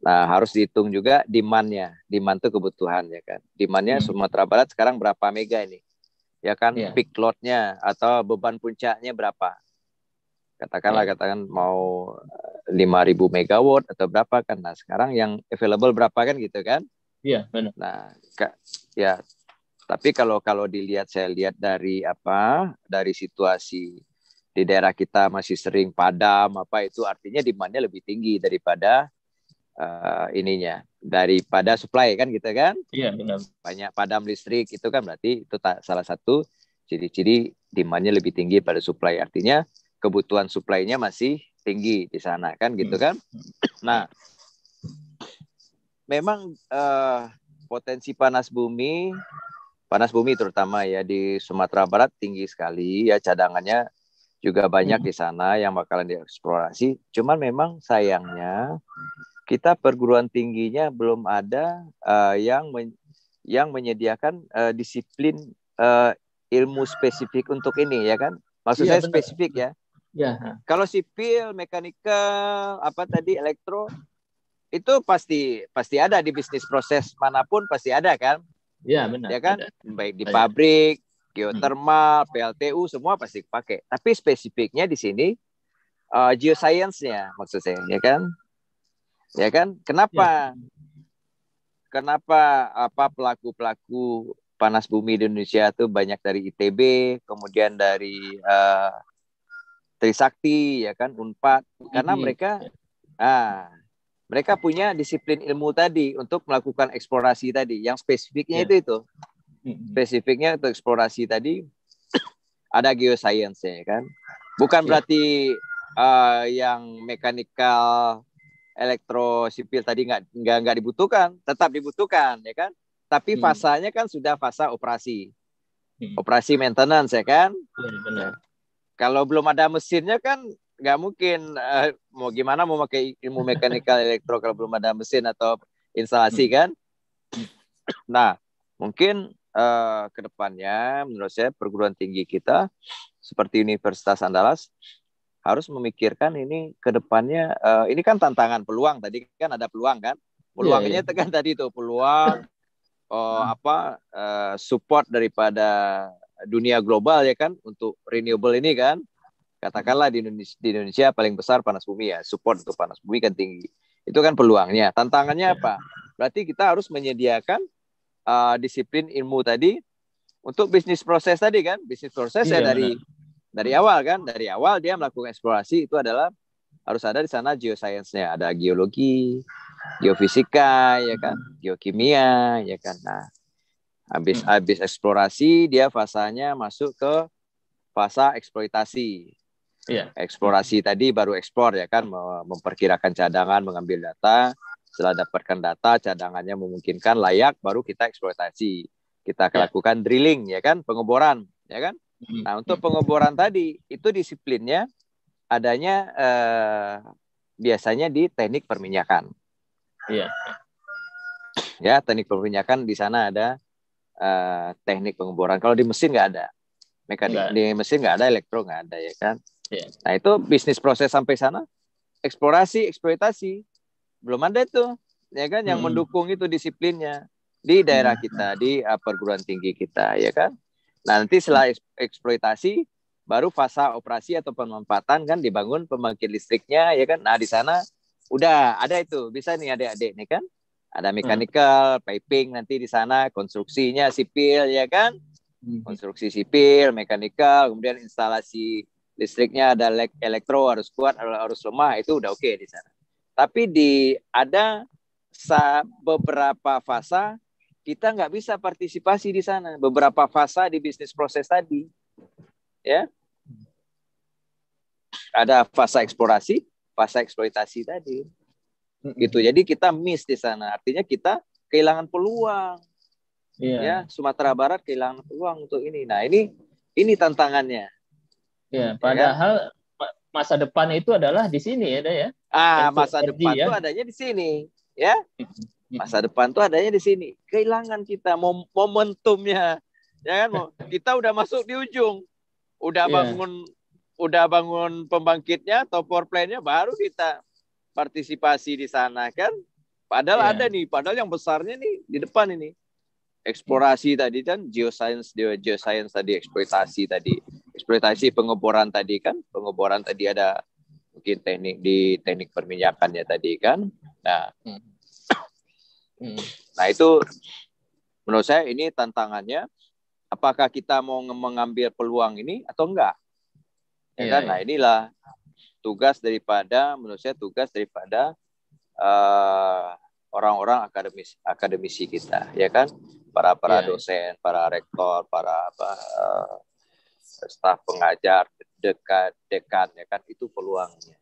S2: Nah harus dihitung juga demandnya, demand itu kebutuhan ya kan. Demandnya hmm. Sumatera Barat sekarang berapa mega ini? Ya kan, yeah. peak loadnya atau beban puncaknya berapa? katakanlah yeah. katakan mau 5000 megawatt atau berapa kan nah sekarang yang available berapa kan gitu kan
S1: iya yeah, benar
S2: nah ya tapi kalau kalau dilihat saya lihat dari apa dari situasi di daerah kita masih sering padam apa itu artinya demandnya lebih tinggi daripada uh, ininya daripada supply kan gitu kan?
S1: Iya benar.
S2: Banyak padam listrik itu kan berarti itu tak salah satu ciri-ciri demandnya lebih tinggi pada supply. Artinya kebutuhan suplainya masih tinggi di sana kan gitu kan. Nah, memang uh, potensi panas bumi panas bumi terutama ya di Sumatera Barat tinggi sekali ya cadangannya juga banyak di sana yang bakalan dieksplorasi. Cuman memang sayangnya kita perguruan tingginya belum ada uh, yang men yang menyediakan uh, disiplin uh, ilmu spesifik untuk ini ya kan. Maksud iya, saya benar. spesifik ya.
S1: Ya.
S2: Kalau sipil, mekanikal, apa tadi elektro itu pasti pasti ada di bisnis proses mana pun pasti ada kan?
S1: Iya benar.
S2: Ya kan? Ada. Baik di pabrik, geothermal, hmm. PLTU semua pasti pakai. Tapi spesifiknya di sini uh, geoscience-nya maksud saya, ya kan? Ya kan? Kenapa? Ya. Kenapa apa pelaku-pelaku panas bumi di Indonesia itu banyak dari ITB, kemudian dari uh, Trisakti ya kan Unpad karena mereka ah mereka punya disiplin ilmu tadi untuk melakukan eksplorasi tadi. Yang spesifiknya yeah. itu itu. Spesifiknya untuk eksplorasi tadi ada geoscience ya kan? Bukan yeah. berarti uh, yang mekanikal elektro sipil tadi nggak nggak nggak dibutuhkan. Tetap dibutuhkan ya kan? Tapi hmm. fasanya kan sudah fase operasi. Hmm. operasi maintenance ya kan?
S1: Ya, benar.
S2: Kalau belum ada mesinnya kan nggak mungkin uh, mau gimana mau pakai ilmu mekanikal elektro kalau belum ada mesin atau instalasi kan. Nah, mungkin uh, ke depannya menurut saya perguruan tinggi kita seperti Universitas Andalas harus memikirkan ini ke depannya uh, ini kan tantangan peluang tadi kan ada peluang kan. Peluangnya yeah, yeah. kan tadi itu peluang uh, apa uh, support daripada dunia global ya kan untuk renewable ini kan katakanlah di Indonesia, di Indonesia paling besar panas bumi ya support untuk panas bumi kan tinggi. Itu kan peluangnya. Tantangannya apa? Berarti kita harus menyediakan uh, disiplin ilmu tadi untuk bisnis proses tadi kan? Bisnis proses ya iya, ya dari benar. dari awal kan? Dari awal dia melakukan eksplorasi itu adalah harus ada di sana geoscience-nya. Ada geologi geofisika ya kan? Geokimia ya kan? Nah Habis hmm. habis eksplorasi dia fasanya masuk ke fase eksploitasi.
S1: Iya.
S2: Eksplorasi tadi baru ekspor ya kan memperkirakan cadangan, mengambil data, setelah dapatkan data cadangannya memungkinkan layak baru kita eksploitasi. Kita ya. lakukan drilling ya kan, pengeboran ya kan. Hmm. Nah, untuk pengeboran tadi itu disiplinnya adanya eh, biasanya di teknik perminyakan.
S1: Iya.
S2: Ya, teknik perminyakan di sana ada uh, teknik pengeboran. Kalau di mesin nggak ada, mekanik di mesin nggak ada, elektro nggak ada ya kan.
S1: Yeah.
S2: Nah itu bisnis proses sampai sana, eksplorasi, eksploitasi belum ada itu, ya kan? Yang hmm. mendukung itu disiplinnya di daerah hmm. kita, di uh, perguruan tinggi kita, ya kan? Nah nanti setelah eksploitasi baru fase operasi atau pemanfaatan kan dibangun pembangkit listriknya ya kan nah di sana udah ada itu bisa nih adik-adik nih kan ada hmm. mechanical, hmm. piping nanti di sana, konstruksinya sipil ya kan? Hmm. Konstruksi sipil, mechanical, kemudian instalasi listriknya ada elektro harus kuat harus lemah itu udah oke okay di sana. Tapi di ada beberapa fase kita nggak bisa partisipasi di sana. Beberapa fase di bisnis proses tadi ya. Ada fase eksplorasi fase eksploitasi tadi. Gitu. Jadi kita miss di sana. Artinya kita kehilangan peluang. Yeah. ya Sumatera Barat kehilangan peluang untuk ini. Nah ini ini tantangannya
S1: ya padahal ya. masa depan itu adalah di sini ya ya.
S2: Ah masa depan ya. itu adanya di sini ya. Masa depan tuh adanya di sini. Kehilangan kita mom momentumnya ya kan? Kita udah masuk di ujung. Udah yeah. bangun udah bangun pembangkitnya atau power plant-nya baru kita partisipasi di sana kan? Padahal yeah. ada nih padahal yang besarnya nih di depan ini. Eksplorasi tadi kan geoscience geoscience tadi eksploitasi tadi eksploitasi pengeboran tadi kan pengeboran tadi ada mungkin teknik di teknik perminyakannya tadi kan nah hmm. Hmm. Nah itu menurut saya ini tantangannya. Apakah kita mau mengambil peluang ini atau enggak? Ya yeah, kan? Nah iya. inilah tugas daripada menurut saya tugas daripada uh, orang-orang akademis akademisi kita, ya kan? Para para yeah. dosen, para rektor, para apa uh, staf pengajar, dekat dekan, ya kan? Itu peluangnya.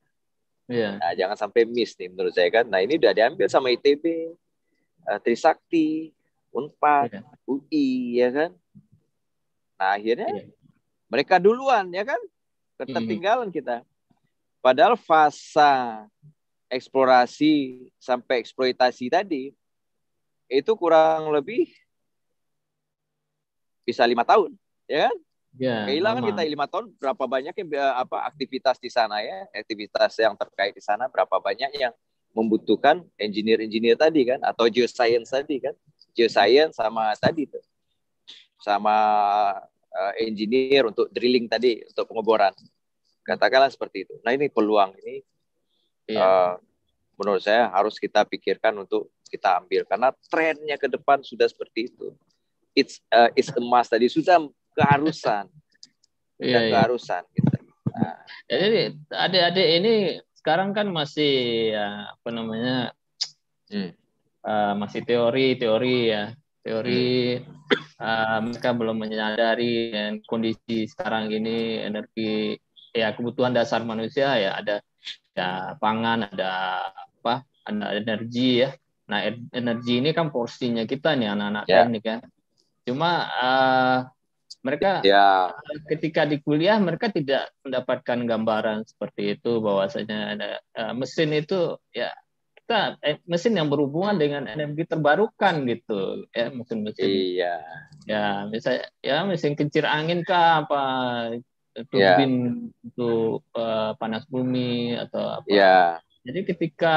S2: Yeah. Nah, jangan sampai miss nih menurut saya kan. Nah, ini udah diambil sama ITB, uh, Trisakti, Unpad, yeah. UI, ya kan? Nah akhirnya yeah. mereka duluan, ya kan? Ketertinggalan mm -hmm. kita. Padahal fase eksplorasi sampai eksploitasi tadi itu kurang lebih bisa lima tahun, ya kan? Ya, Kehilangan kita lima tahun berapa banyak yang apa aktivitas di sana ya, aktivitas yang terkait di sana berapa banyak yang membutuhkan engineer-engineer tadi kan? Atau geoscience tadi kan? Geoscience sama tadi tuh. Sama uh, engineer untuk drilling tadi untuk pengeboran. Katakanlah seperti itu. Nah ini peluang ini iya. uh, menurut saya harus kita pikirkan untuk kita ambil. Karena trennya ke depan sudah seperti itu. It's uh, it's a must tadi. Sudah keharusan sudah iya, keharusan iya. gitu
S1: nah. jadi adik-adik ini sekarang kan masih ya, apa namanya hmm. uh, masih teori teori ya teori hmm. uh, mereka belum menyadari dan kondisi sekarang ini energi ya kebutuhan dasar manusia ya ada ya pangan ada apa ada energi ya nah energi ini kan porsinya kita nih anak-anak yeah. teknik ya cuma uh, mereka ya. ketika di kuliah mereka tidak mendapatkan gambaran seperti itu bahwasanya ada uh, mesin itu ya kita eh, mesin yang berhubungan dengan energi terbarukan gitu ya mesin-mesin
S2: iya
S1: ya misalnya ya mesin kincir angin kah apa turbin ya. untuk uh, panas bumi atau apa
S2: ya.
S1: jadi ketika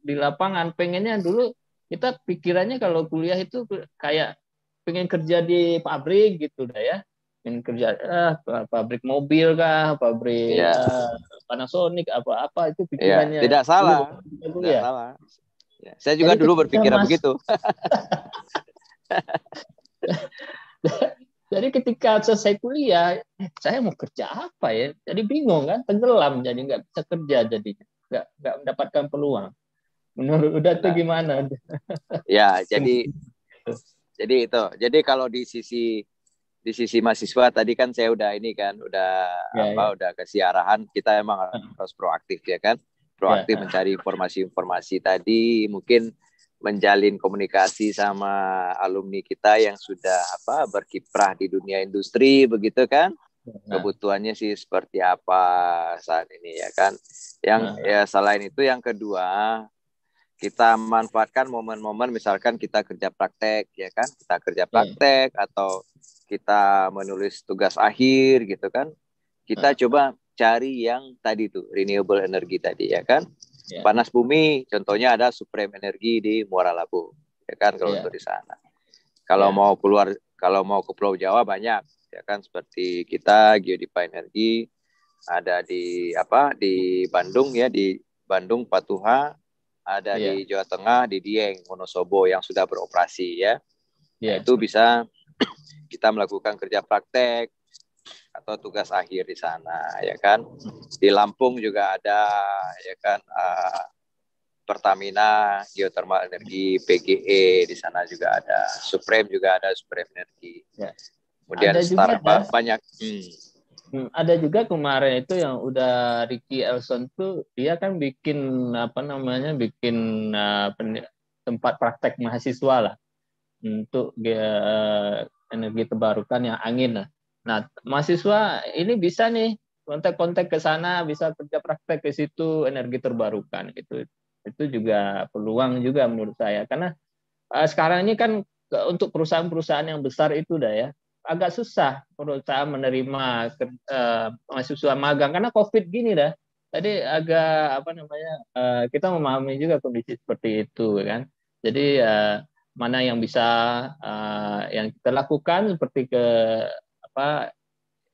S1: di lapangan pengennya dulu kita pikirannya kalau kuliah itu kayak pengen kerja di pabrik gitu dah ya pengen kerja ah, pabrik mobil kah pabrik yeah. uh, Panasonic apa apa itu pikirannya
S2: yeah. tidak salah dulu, tidak ya. salah ya. saya juga Jadi dulu berpikir begitu
S1: Jadi ketika selesai kuliah, eh, saya mau kerja apa ya? Jadi bingung kan, tenggelam jadi nggak bisa kerja jadi nggak nggak mendapatkan peluang. Menurut udah tuh nah. gimana?
S2: ya jadi jadi itu. Jadi kalau di sisi di sisi mahasiswa tadi kan saya udah ini kan udah ya, apa ya. udah kasih arahan kita emang harus proaktif ya kan. Proaktif ya. mencari informasi-informasi tadi mungkin menjalin komunikasi sama alumni kita yang sudah apa berkiprah di dunia industri begitu kan ya. kebutuhannya sih seperti apa saat ini ya kan yang ya selain itu yang kedua kita manfaatkan momen-momen misalkan kita kerja praktek ya kan kita kerja iya. praktek yeah. atau kita menulis tugas akhir gitu kan kita yeah. coba cari yang tadi tuh renewable energy tadi ya kan yeah. panas bumi contohnya ada supreme energi di Muara Labu ya kan kalau yeah. untuk di sana kalau yeah. mau keluar kalau mau ke Pulau Jawa banyak ya kan seperti kita Geodipa Energi ada di apa di Bandung ya di Bandung Patuha ada yeah. di Jawa Tengah di Dieng Wonosobo yang sudah beroperasi ya. Yeah. Nah, itu bisa kita melakukan kerja praktek atau tugas akhir di sana ya kan di Lampung juga ada ya kan uh, Pertamina geothermal energi PGE di sana juga ada Supreme juga ada Supreme Energi ya. kemudian ada Starbucks ya. banyak hmm.
S1: Hmm. ada juga kemarin itu yang udah Ricky Elson tuh dia kan bikin apa namanya bikin uh, tempat praktek mahasiswa lah untuk uh, energi terbarukan yang angin lah. Nah, mahasiswa ini bisa nih kontak-kontak ke sana, bisa kerja praktek ke situ energi terbarukan gitu. Itu juga peluang juga menurut saya karena uh, sekarang ini kan untuk perusahaan-perusahaan yang besar itu dah ya agak susah perusahaan menerima uh, mahasiswa magang karena covid gini dah. Tadi agak apa namanya uh, kita memahami juga kondisi seperti itu kan. Jadi uh, mana yang bisa uh, yang kita lakukan seperti ke apa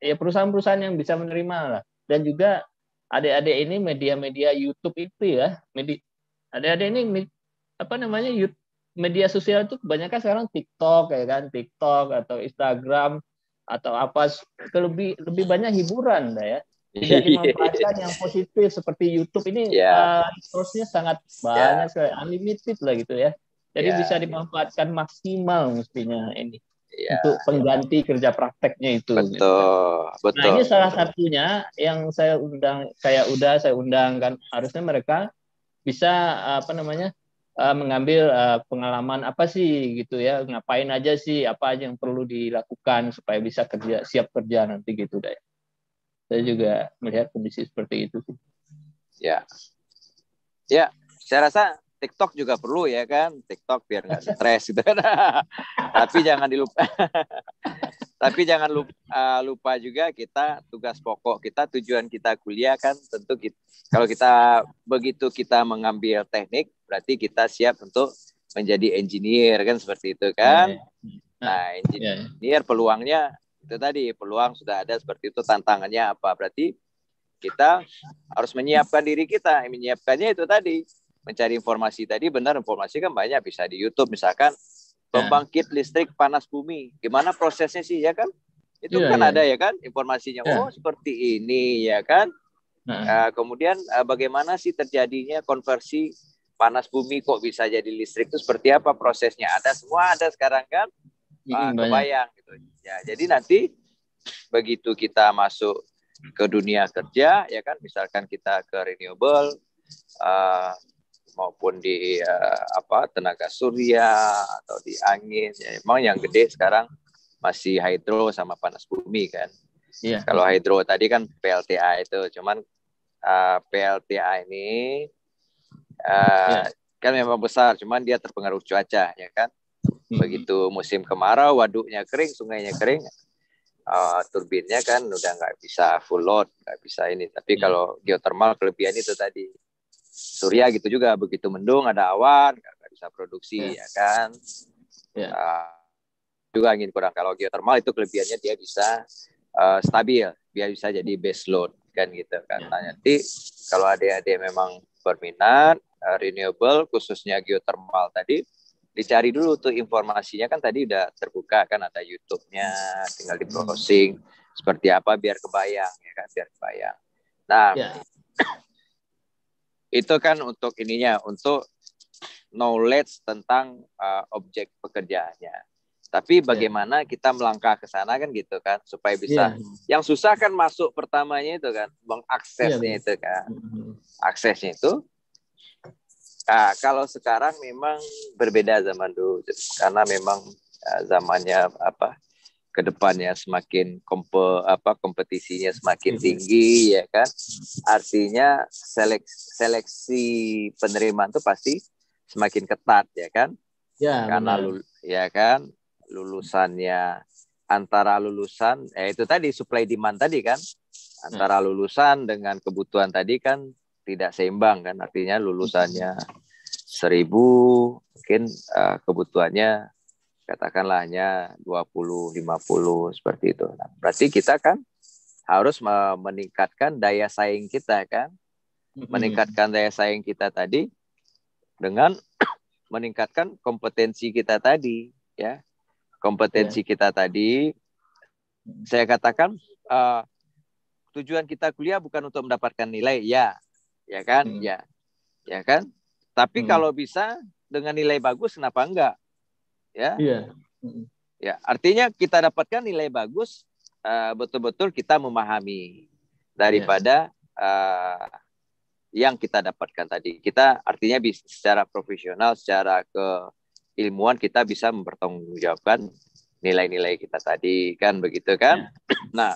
S1: ya perusahaan-perusahaan yang bisa menerima lah dan juga adik-adik ini media-media YouTube itu ya media adik-adik ini apa namanya YouTube media sosial itu kebanyakan sekarang TikTok ya kan TikTok atau Instagram atau apa lebih lebih banyak hiburan dah ya tidak dimanfaatkan yang positif seperti YouTube ini yeah. Ya. uh, sangat banyak yeah. unlimited lah gitu ya jadi ya, bisa dimanfaatkan maksimal mestinya ini ya. untuk pengganti kerja prakteknya itu.
S2: Betul, gitu. betul.
S1: Nah ini salah satunya yang saya undang, saya udah saya undang kan harusnya mereka bisa apa namanya uh, mengambil uh, pengalaman apa sih gitu ya, ngapain aja sih, apa aja yang perlu dilakukan supaya bisa kerja siap kerja nanti gitu deh. Saya juga melihat kondisi seperti itu sih.
S2: Ya, ya, saya rasa TikTok juga perlu ya kan TikTok biar nggak stres gitu tapi jangan dilupa tapi jangan lupa, uh, lupa juga kita tugas pokok kita tujuan kita kuliah kan tentu kita, kalau kita begitu kita mengambil teknik berarti kita siap untuk menjadi engineer kan seperti itu kan? Iya, iya. nah engineer iya, peluangnya itu tadi peluang sudah ada seperti itu tantangannya apa? Berarti kita harus menyiapkan diri kita. Menyiapkannya itu tadi mencari informasi tadi benar informasi kan banyak bisa di YouTube misalkan pembangkit listrik panas bumi. Gimana prosesnya sih ya kan? Itu yeah, kan yeah. ada ya kan informasinya. Yeah. oh seperti ini ya kan? Nah. uh, kemudian uh, bagaimana sih terjadinya konversi panas bumi kok bisa jadi listrik? Itu seperti apa prosesnya? Ada semua ada sekarang kan? Uh, kebayang gitu. Ya jadi nanti begitu kita masuk ke dunia kerja ya kan misalkan kita ke renewable uh, maupun di uh, apa tenaga surya atau di angin ya emang yang gede sekarang masih hidro sama panas bumi kan? Iya. kalau hidro tadi kan PLTA itu cuman uh, eh, PLTA ini uh, iya. kan memang besar cuman dia terpengaruh cuaca ya kan hmm. begitu musim kemarau waduknya kering sungainya kering uh, turbinnya kan udah nggak bisa full load nggak bisa ini tapi hmm. kalau geothermal kelebihan itu tadi Surya gitu juga begitu mendung ada awan nggak bisa produksi yeah. ya kan yeah. Ya. uh, juga angin kurang kalau geothermal itu kelebihannya dia bisa uh, stabil dia bisa jadi base load kan gitu kan yeah. nah, nanti kalau adik-adik memang berminat uh, renewable khususnya geothermal tadi dicari dulu tuh informasinya kan tadi udah terbuka kan ada YouTube-nya tinggal di browsing hmm. seperti apa biar kebayang ya kan biar kebayang nah yeah itu kan untuk ininya untuk knowledge tentang uh, objek pekerjaannya. Tapi iya. bagaimana yeah. kita melangkah ke sana kan gitu kan supaya bisa. Yeah. Yang susah kan masuk pertamanya itu kan mengaksesnya yeah, itu kan. Aksesnya itu. Nah, kalau sekarang memang berbeda zaman dulu. Karena memang uh, zamannya apa ke depannya semakin kompe, apa kompetisinya semakin tinggi ya kan? Artinya seleksi, seleksi penerimaan itu pasti semakin ketat ya kan? Ya karena lul, ya kan? Lulusannya antara lulusan eh itu tadi supply demand tadi kan? Antara hmm. lulusan dengan kebutuhan tadi kan tidak seimbang kan artinya lulusannya seribu mungkin uh, kebutuhannya katakanlah hanya 20 50 seperti itu. Nah, berarti kita kan harus meningkatkan daya saing kita kan. Meningkatkan daya saing kita tadi dengan meningkatkan kompetensi kita tadi ya. Kompetensi yeah. kita tadi saya katakan uh, tujuan kita kuliah bukan untuk mendapatkan nilai, ya, ya kan, hmm. ya, ya kan. Tapi hmm. kalau bisa dengan nilai bagus, kenapa enggak? Ya,
S1: iya.
S2: Hmm. ya. Artinya kita dapatkan nilai bagus, uh, betul-betul kita memahami daripada uh, yang kita dapatkan tadi. Kita artinya bisa secara profesional, secara keilmuan kita bisa mempertanggungjawabkan nilai-nilai kita tadi kan begitu kan. Ya. Nah,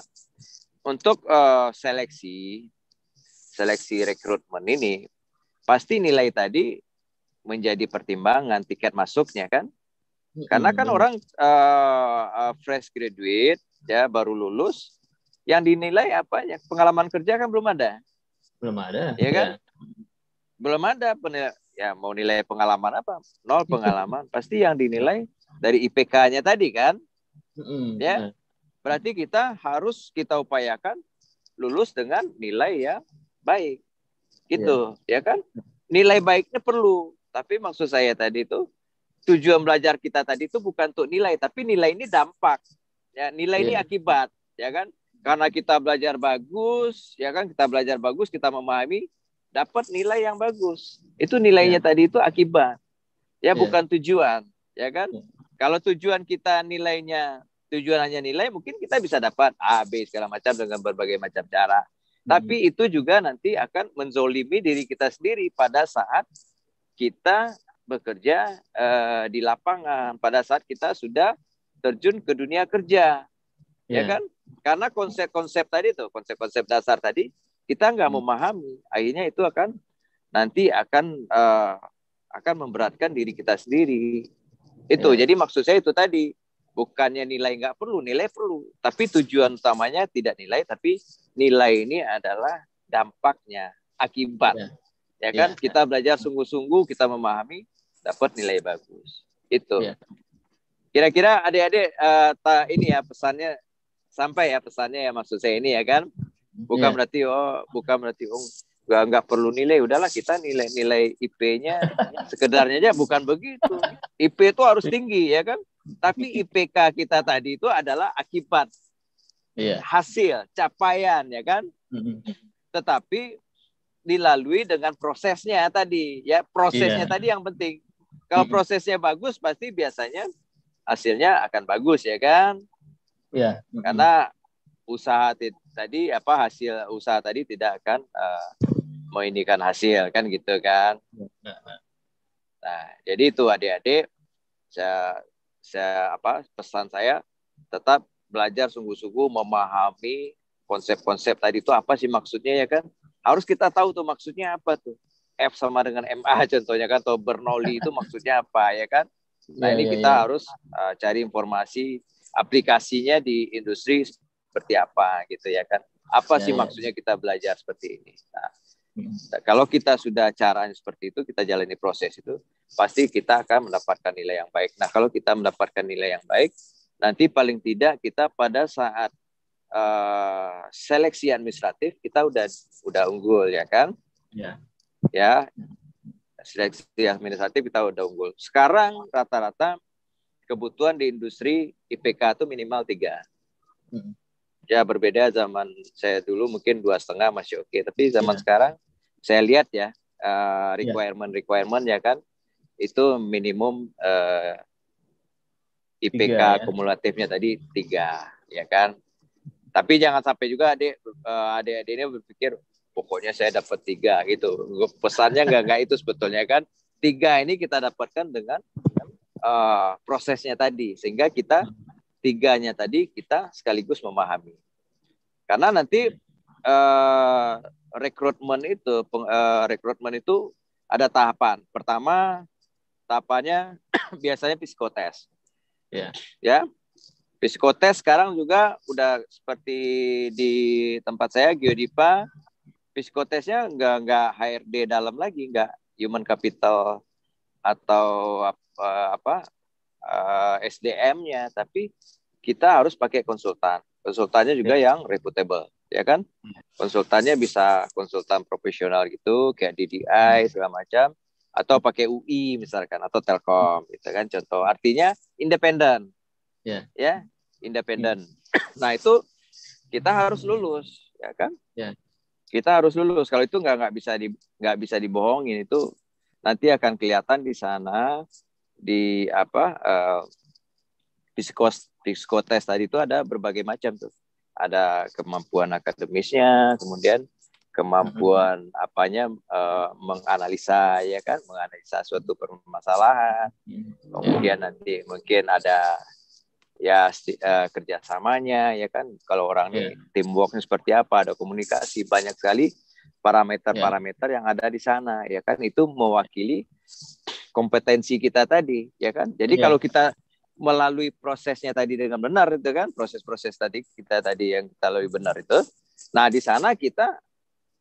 S2: untuk uh, seleksi seleksi rekrutmen ini pasti nilai tadi menjadi pertimbangan tiket masuknya kan. Karena kan orang uh, uh, fresh graduate ya baru lulus yang dinilai apa ya pengalaman kerja kan belum ada.
S1: Belum ada.
S2: Ya kan? Ya. belum ada penilai, ya mau nilai pengalaman apa? Nol pengalaman. Pasti yang dinilai dari IPK-nya tadi kan? Mm, ya. berarti kita harus kita upayakan lulus dengan nilai yang baik gitu ya, ya kan nilai baiknya perlu tapi maksud saya tadi itu tujuan belajar kita tadi itu bukan untuk nilai tapi nilai ini dampak ya nilai yeah. ini iya. akibat ya kan karena kita belajar bagus, ya kan kita belajar bagus, kita memahami, dapat nilai yang bagus. Itu nilainya ya. tadi itu akibat, ya, ya bukan tujuan, ya kan? Ya. Kalau tujuan kita nilainya tujuan hanya nilai, mungkin kita bisa dapat A, B segala macam dengan berbagai macam cara. Hmm. Tapi itu juga nanti akan menzolimi diri kita sendiri pada saat kita bekerja uh, di lapangan, pada saat kita sudah terjun ke dunia kerja, ya, ya kan? Karena konsep-konsep tadi tuh, konsep-konsep dasar tadi kita nggak hmm. memahami, akhirnya itu akan nanti akan uh, akan memberatkan diri kita sendiri. Itu. Ya. Jadi maksud saya itu tadi bukannya nilai nggak perlu, nilai perlu. Tapi tujuan utamanya tidak nilai, tapi nilai ini adalah dampaknya, akibat. Ya, ya kan? Ya. Kita belajar sungguh-sungguh, kita memahami, dapat nilai bagus. Itu. Ya. Kira-kira adik-adik uh, ini ya pesannya sampai ya pesannya ya maksud saya ini ya kan bukan yeah. berarti oh bukan berarti oh nggak nggak perlu nilai udahlah kita nilai-nilai IP-nya sekedarnya aja bukan begitu IP itu harus tinggi ya kan tapi IPK kita tadi itu adalah akibat yeah. hasil capaian ya kan mm-hmm. tetapi dilalui dengan prosesnya tadi ya prosesnya yeah. tadi yang penting kalau mm-hmm. prosesnya bagus pasti biasanya hasilnya akan bagus ya kan
S1: Ya.
S2: Karena usaha tadi apa hasil usaha tadi tidak akan uh, mengindikan hasil kan gitu kan. Ya, ya. Nah, jadi itu adik-adik saya saya apa pesan saya tetap belajar sungguh-sungguh memahami konsep-konsep tadi itu apa sih maksudnya ya kan. Harus kita tahu tuh maksudnya apa tuh. F sama dengan MA contohnya kan atau Bernoulli itu maksudnya apa ya kan. Nah, ya, ini ya, kita ya. harus uh, cari informasi aplikasinya di industri seperti apa gitu ya kan. Apa sih ya, ya. maksudnya kita belajar seperti ini? Nah, kalau kita sudah caranya seperti itu, kita jalani proses itu, pasti kita akan mendapatkan nilai yang baik. Nah, kalau kita mendapatkan nilai yang baik, nanti paling tidak kita pada saat uh, seleksi administratif kita udah udah unggul ya kan?
S1: Ya.
S2: Ya. Seleksi administratif kita udah unggul. Sekarang rata-rata kebutuhan di industri IPK itu minimal tiga. Hmm. Ya berbeda zaman saya dulu mungkin dua setengah masih oke, tapi zaman yeah. sekarang saya lihat ya uh, requirement requirement ya kan itu minimum uh, eh, IPK tiga, ya. kumulatifnya tadi tiga ya kan. Tapi jangan sampai juga adik uh, adik-adik ini berpikir pokoknya saya dapat tiga gitu. Pesannya nggak nggak itu sebetulnya kan. Tiga ini kita dapatkan dengan uh, prosesnya tadi sehingga kita tiganya tadi kita sekaligus memahami karena nanti uh, rekrutmen itu uh, rekrutmen itu ada tahapan pertama tahapannya biasanya psikotes
S1: ya
S2: ya psikotes sekarang juga udah seperti di tempat saya Geodipa psikotesnya nggak nggak HRD dalam lagi nggak human capital atau uh, apa uh, eh, SDM-nya, tapi kita harus pakai konsultan. Konsultannya juga ya. yang reputable, ya kan? Konsultannya bisa konsultan profesional gitu, kayak DDI hmm. segala macam, atau pakai UI misalkan atau Telkom, gitu kan? Contoh. Artinya independen,
S1: yeah.
S2: ya, independen. Yeah. Nah itu kita harus lulus, ya kan? Ya. Kita harus lulus. Kalau itu nggak nggak bisa di nggak bisa dibohongin itu nanti akan kelihatan di sana di apa uh, psikos psikotes tadi itu ada berbagai macam tuh. Ada kemampuan akademisnya, kemudian kemampuan apanya uh, menganalisa ya kan, menganalisa suatu permasalahan. Kemudian nanti mungkin ada ya uh, kerjasamanya ya kan kalau orang yeah. nih teamworknya seperti apa ada komunikasi banyak sekali parameter-parameter yeah. yang ada di sana ya kan itu mewakili kompetensi kita tadi ya kan jadi yeah. kalau kita melalui prosesnya tadi dengan benar itu kan proses-proses tadi kita tadi yang kita lalui benar itu nah di sana kita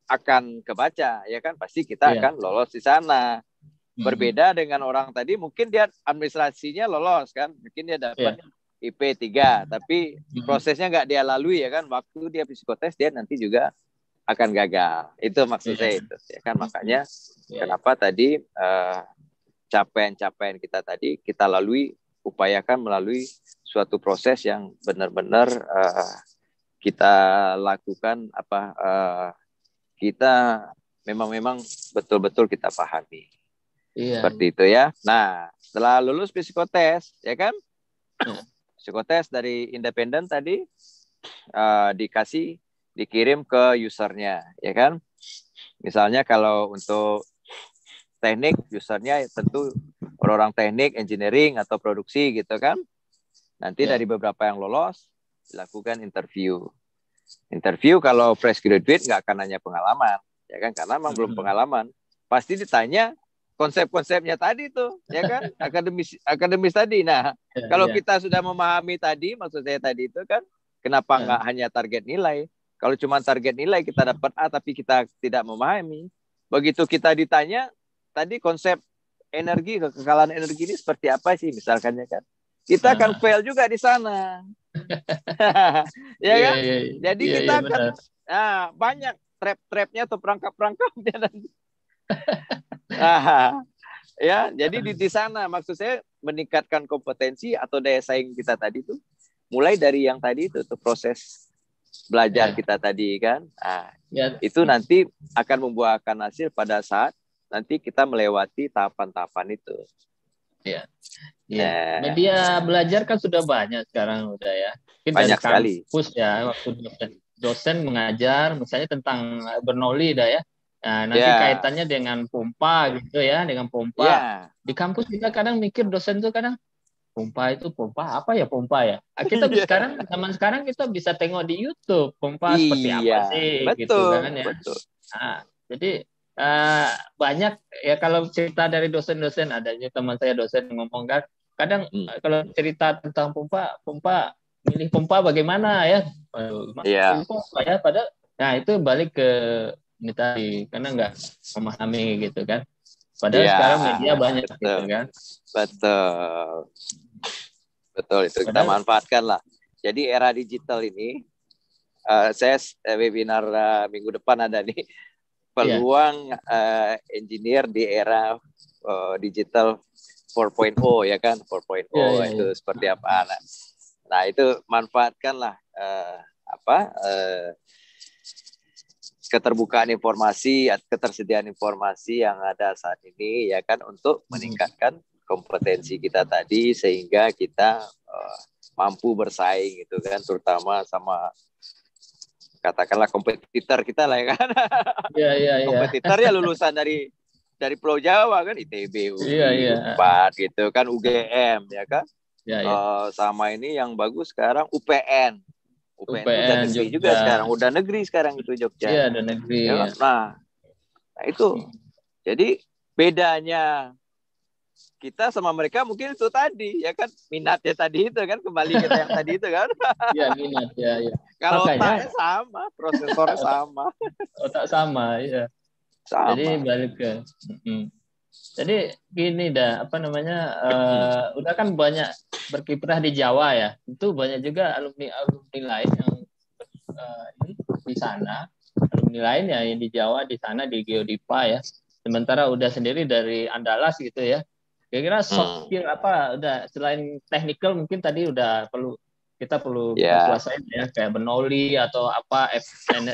S2: akan kebaca ya kan pasti kita yeah. akan lolos di sana mm-hmm. berbeda dengan orang tadi mungkin dia administrasinya lolos kan mungkin dia dapat yeah IP 3 tapi hmm. prosesnya nggak dia lalui ya kan waktu dia psikotes dia nanti juga akan gagal itu maksud yeah. saya itu ya kan makanya yeah. kenapa tadi uh, capaian-capaian kita tadi kita lalui upayakan melalui suatu proses yang benar-benar uh, kita lakukan apa uh, kita memang memang betul-betul kita pahami iya, seperti itu ya nah setelah lulus psikotes ya kan iya psikotes dari independen tadi uh, dikasih dikirim ke usernya, ya kan? Misalnya kalau untuk teknik usernya tentu orang-orang teknik, engineering atau produksi gitu kan. Nanti yeah. dari beberapa yang lolos dilakukan interview. Interview kalau fresh graduate nggak akan hanya pengalaman, ya kan? Karena memang belum pengalaman. Pasti ditanya konsep-konsepnya tadi tuh, ya kan? Akademis akademis tadi. Nah, ya, kalau ya. kita sudah memahami tadi, maksud saya tadi itu kan, kenapa ya. nggak hanya target nilai? Kalau cuma target nilai kita dapat A tapi kita tidak memahami, begitu kita ditanya tadi konsep energi kekekalan energi ini seperti apa sih misalkannya kan? Kita akan nah. fail juga di sana. ya kan? Ya, ya, Jadi ya, kita ya, akan nah, banyak trap-trapnya atau perangkap-perangkapnya nanti. Aha. ya, jadi di, di sana maksud saya meningkatkan kompetensi atau daya saing kita tadi itu mulai dari yang tadi itu tuh proses belajar ya. kita tadi kan. Nah, ya. itu nanti akan membuahkan hasil pada saat nanti kita melewati tahapan-tahapan itu.
S1: Ya. Ya. Nah. Media belajar kan sudah banyak sekarang udah ya.
S2: Mungkin banyak sekali.
S1: Kampus ya waktu dosen, dosen mengajar misalnya tentang Bernoulli dah ya Nah, nanti yeah. kaitannya dengan pompa gitu ya, dengan pompa. Yeah. Di kampus kita kadang mikir dosen tuh kadang pompa itu pompa apa ya pompa ya? Ah, kita yeah. sekarang zaman sekarang kita bisa tengok di YouTube pompa yeah. seperti apa iya, sih gitu betul, gitu kan ya. Betul. Nah, jadi uh, banyak ya kalau cerita dari dosen-dosen adanya teman saya dosen ngomong kan kadang hmm. kalau cerita tentang pompa pompa milih pompa bagaimana ya? Iya. Yeah. ya pada nah itu balik ke ini tadi karena nggak memahami gitu kan padahal ya, sekarang media banyak gitu
S2: betul.
S1: gitu kan
S2: betul betul itu padahal, kita manfaatkan lah jadi era digital ini uh, saya eh, webinar uh, minggu depan ada nih peluang ya. uh, engineer di era uh, digital 4.0 ya kan 4.0 ya, ya, itu ya. seperti apa nah, nah itu manfaatkanlah uh, apa uh, keterbukaan informasi, ketersediaan informasi yang ada saat ini ya kan untuk hmm. meningkatkan kompetensi kita tadi sehingga kita uh, mampu bersaing gitu kan terutama sama katakanlah kompetitor kita lah ya kan. Iya iya iya. Kompetitor ya lulusan dari dari Pulau Jawa kan ITB, UI, iya, iya. Unpad gitu kan UGM ya kan. Iya, iya. Uh, sama ini yang bagus sekarang UPN UPN, UPN udah negeri Jogja. juga sekarang, udah negeri sekarang itu Jogja.
S1: Iya, udah negeri. Ya,
S2: ya. Nah, nah itu. Jadi bedanya kita sama mereka mungkin itu tadi ya kan minatnya tadi itu kan kembali ke yang tadi itu kan.
S1: Iya minat ya ya.
S2: Kalau otaknya sama, prosesornya sama.
S1: Otak sama ya. Sama. Jadi balik ke. Jadi gini dah apa namanya uh, udah kan banyak berkiprah di Jawa ya. Itu banyak juga alumni alumni lain yang uh, di sana alumni lain ya yang di Jawa di sana di Geodipa ya. Sementara udah sendiri dari Andalas gitu ya. Kira-kira soft hmm. skill apa udah selain technical mungkin tadi udah perlu kita perlu yeah. kuasain ya kayak Bernoulli atau apa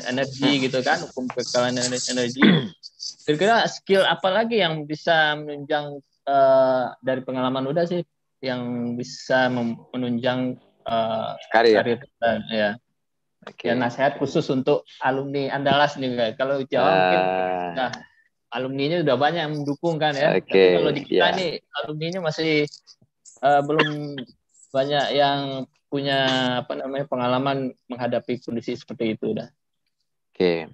S1: energi gitu kan hukum kekalahan energi kira-kira skill apa lagi yang bisa menunjang uh, dari pengalaman udah sih yang bisa menunjang uh, karir, karir kita ya okay. ya nasihat khusus untuk alumni Andalas nih guys kalau Jawa uh, mungkin nah alumninya udah banyak yang mendukung kan ya okay. tapi kalau di kita yeah. nih alumninya masih uh, belum banyak yang punya apa namanya pengalaman menghadapi kondisi seperti itu dah.
S2: Oke.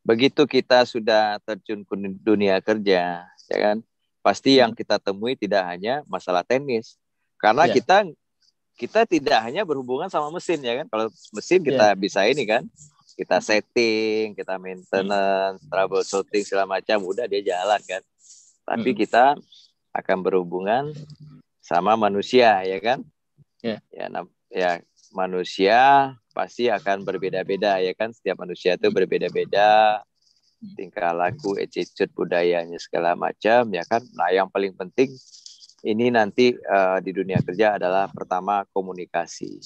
S2: Begitu kita sudah terjun ke dunia kerja, ya kan? Pasti yang kita temui tidak hanya masalah teknis. Karena yeah. kita kita tidak hanya berhubungan sama mesin ya kan. Kalau mesin kita yeah. bisa ini kan. Kita setting, kita maintenance, hmm. troubleshooting segala macam, udah dia jalan kan. Tapi hmm. kita akan berhubungan sama manusia ya kan. Yeah. Ya, ya manusia pasti akan berbeda-beda ya kan? Setiap manusia itu berbeda-beda. Tingkah laku attitude budayanya segala macam ya kan? Nah yang paling penting ini nanti uh, di dunia kerja adalah pertama komunikasi.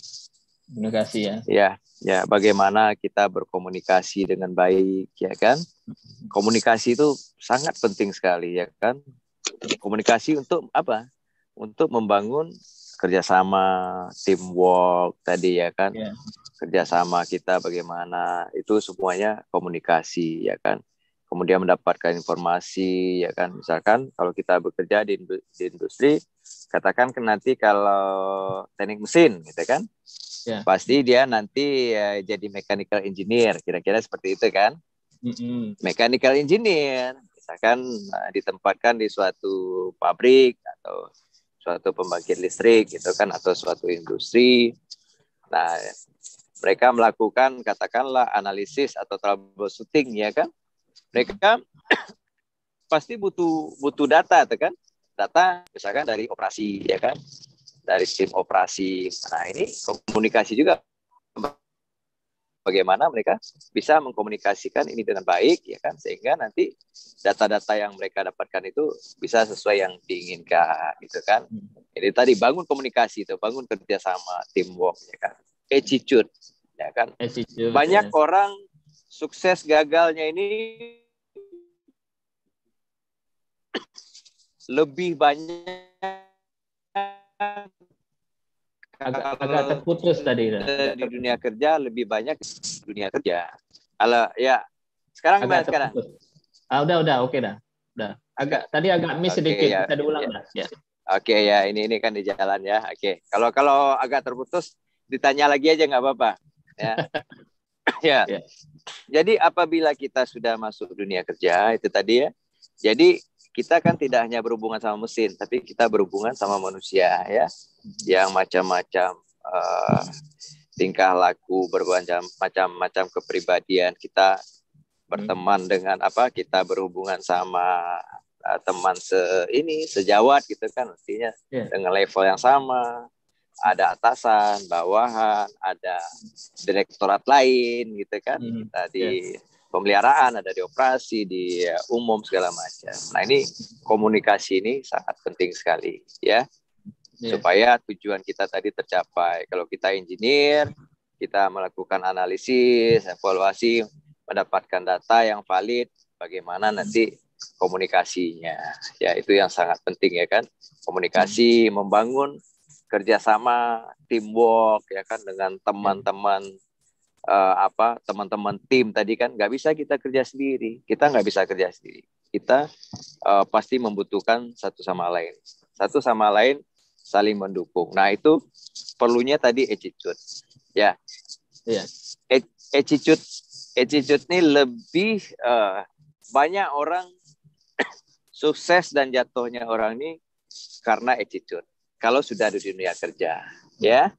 S1: Komunikasi ya.
S2: Ya ya bagaimana kita berkomunikasi dengan baik ya kan? Komunikasi itu sangat penting sekali ya kan? Komunikasi untuk apa? Untuk membangun kerjasama, teamwork tadi ya kan, yeah. kerjasama kita bagaimana itu semuanya komunikasi ya kan. Kemudian mendapatkan informasi ya kan, misalkan kalau kita bekerja di, industri, katakan kan nanti kalau teknik mesin gitu kan, yeah. pasti dia nanti ya, jadi mechanical engineer, kira-kira seperti itu kan. Mm-hmm. Mechanical engineer, misalkan nah, ditempatkan di suatu pabrik atau suatu pembangkit listrik gitu kan atau suatu industri. Nah, mereka melakukan katakanlah analisis atau troubleshooting ya kan. Mereka pasti butuh butuh data kan. Data misalkan dari operasi ya kan. Dari tim operasi. Nah, ini komunikasi juga bagaimana mereka bisa mengkomunikasikan ini dengan baik ya kan? Sehingga nanti data-data yang mereka dapatkan itu bisa sesuai yang diinginkan gitu kan? Jadi tadi bangun komunikasi itu bangun kerjasama teamwork ya kan? Attitude ya kan? Attitude, banyak ya. orang sukses gagalnya ini lebih banyak
S1: agak, agak terputus tadi
S2: di dunia kerja lebih banyak dunia kerja. Kalau ya sekarang gimana sekarang?
S1: ah, udah udah oke okay, dah. Udah. Agak tadi agak miss okay, sedikit ya, bisa diulang ya. ya.
S2: oke okay, ya ini ini kan di jalan ya. Oke. Okay. kalau kalau agak terputus ditanya lagi aja nggak apa-apa ya. Ya. Yeah. jadi apabila kita sudah masuk dunia kerja itu tadi ya. Jadi kita kan tidak hanya berhubungan sama mesin, tapi kita berhubungan sama manusia ya, yang macam-macam uh, tingkah laku, berbagai macam-macam kepribadian kita berteman hmm. dengan apa? Kita berhubungan sama uh, teman se ini sejawat gitu kan, artinya yeah. dengan level yang sama. Ada atasan, bawahan, ada direktorat lain gitu kan. Hmm. Kita di yeah pemeliharaan, ada di operasi, di uh, umum segala macam. Nah ini komunikasi ini sangat penting sekali ya, yeah. supaya tujuan kita tadi tercapai. Kalau kita engineer, kita melakukan analisis, evaluasi, mendapatkan data yang valid, bagaimana nanti komunikasinya. Ya itu yang sangat penting ya kan, komunikasi, hmm. membangun kerjasama, teamwork ya kan dengan teman-teman uh, apa teman-teman tim tadi kan nggak bisa kita kerja sendiri. Kita nggak bisa kerja sendiri. Kita uh, pasti membutuhkan satu sama lain. Satu sama lain saling mendukung. Nah itu perlunya tadi attitude. Ya. Yeah. attitude attitude ini lebih uh, banyak orang sukses dan jatuhnya orang ini karena attitude. Kalau sudah di dunia kerja. Ya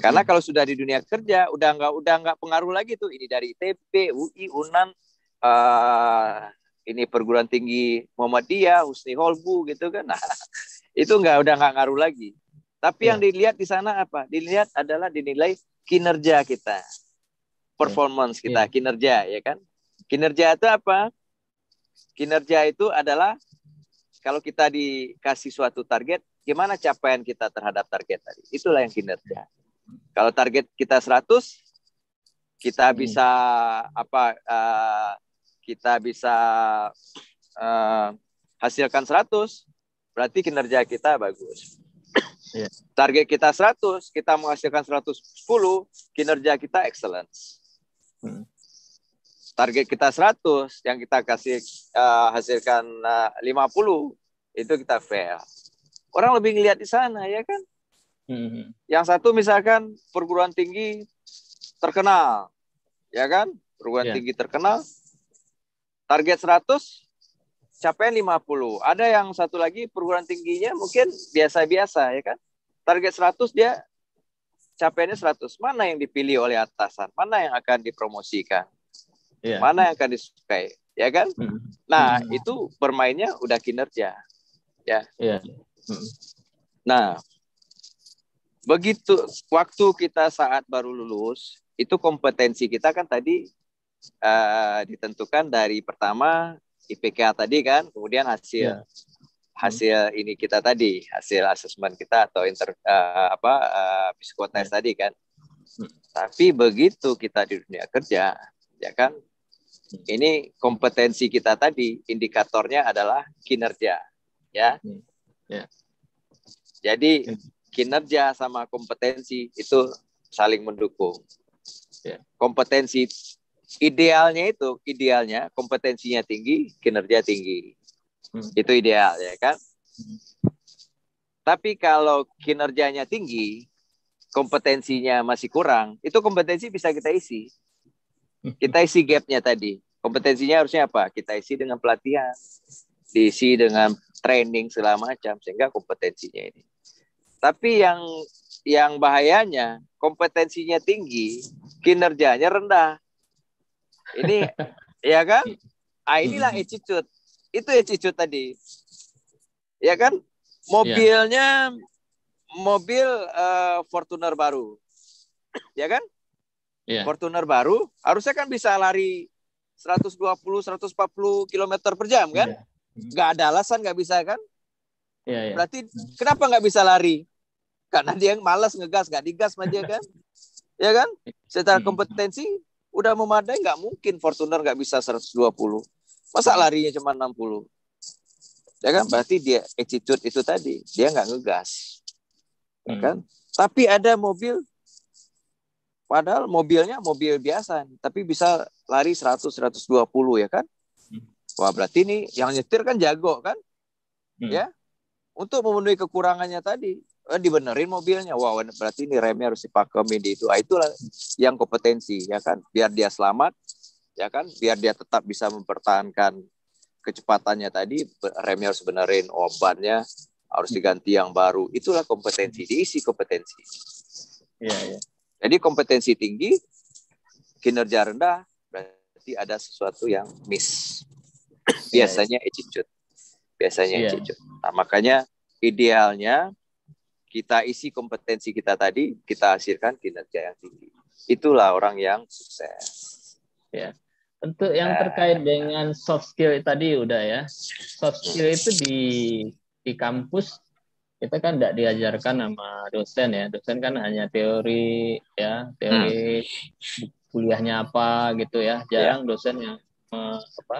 S2: karena kalau sudah di dunia kerja udah nggak udah nggak pengaruh lagi tuh ini dari ITB, UI, Unan, uh, ini perguruan tinggi Muhammadiyah, Husni Holbu gitu kan. Nah, itu nggak udah nggak ngaruh lagi. Tapi yang ya. dilihat di sana apa? Dilihat adalah dinilai kinerja kita, performance kita, ya. kinerja ya kan. Kinerja itu apa? Kinerja itu adalah kalau kita dikasih suatu target, gimana capaian kita terhadap target tadi? Itulah yang kinerja. Kalau target kita 100, kita hmm. bisa apa? Uh, kita bisa uh, hasilkan 100, berarti kinerja kita bagus. Yeah. Target kita 100, kita menghasilkan 110, kinerja kita excellent. Hmm. Target kita 100, yang kita kasih uh, hasilkan uh, 50, itu kita fail. Orang lebih ngelihat di sana, ya kan? Hmm. Yang satu misalkan perguruan tinggi terkenal, ya kan? Perguruan yeah. tinggi terkenal, target 100, capaian 50. Ada yang satu lagi perguruan tingginya mungkin biasa-biasa, ya kan? Target 100 dia capaiannya 100. Mana yang dipilih oleh atasan? Mana yang akan dipromosikan? Yeah. Mana yang akan disukai? Ya kan? Hmm. Nah, hmm. itu bermainnya udah kinerja. Ya. Yeah. Hmm. Nah, begitu waktu kita saat baru lulus itu kompetensi kita kan tadi uh, ditentukan dari pertama IPK tadi kan kemudian hasil yeah. hasil hmm. ini kita tadi hasil asesmen kita atau inter uh, apa uh, psikotes yeah. tadi kan hmm. tapi begitu kita di dunia kerja ya kan ini kompetensi kita tadi indikatornya adalah kinerja ya hmm. yeah. jadi kinerja sama kompetensi itu saling mendukung. Ya. Kompetensi idealnya itu idealnya kompetensinya tinggi, kinerja tinggi. Hmm. Itu ideal ya kan? Hmm. Tapi kalau kinerjanya tinggi, kompetensinya masih kurang, itu kompetensi bisa kita isi. Hmm. Kita isi gapnya tadi. Kompetensinya harusnya apa? Kita isi dengan pelatihan, diisi dengan training segala macam sehingga kompetensinya ini tapi yang yang bahayanya kompetensinya tinggi, kinerjanya rendah. Ini ya kan? Ah inilah attitude. Itu attitude tadi. Ya kan? Mobilnya mobil uh, Fortuner baru. Ya kan? Yeah. Fortuner baru harusnya kan bisa lari 120 140 km per jam kan? Yeah. Gak ada alasan nggak bisa kan? Yeah, yeah. Berarti kenapa nggak bisa lari? Karena dia yang malas ngegas nggak digas sama dia kan? Ya kan? Secara hmm. kompetensi udah memadai nggak mungkin Fortuner nggak bisa 120 masa larinya cuma 60 ya kan? Berarti dia attitude itu tadi dia nggak ngegas. Ya hmm. kan? Tapi ada mobil padahal mobilnya mobil biasa tapi bisa lari 100 120 ya kan? Hmm. wah berarti ini yang nyetir kan jago kan? Ya? Untuk memenuhi kekurangannya tadi dibenerin mobilnya. Wow berarti ini remnya harus dipakai di itu. Ah, itulah yang kompetensi ya kan? Biar dia selamat ya kan? Biar dia tetap bisa mempertahankan kecepatannya tadi remnya harus benerin obatnya harus diganti yang baru. Itulah kompetensi diisi kompetensi. Ya, ya. jadi kompetensi tinggi kinerja rendah berarti ada sesuatu yang miss. Iya, iya. biasanya attitude. Biasanya yeah. attitude. Nah makanya idealnya kita isi kompetensi kita tadi, kita hasilkan kinerja yang tinggi. Itulah orang yang sukses.
S1: Ya. Untuk yang terkait dengan soft skill tadi udah ya. Soft skill itu di di kampus kita kan tidak diajarkan sama dosen ya. Dosen kan hanya teori ya, teori hmm. kuliahnya apa gitu ya. Jarang ya. dosen yang apa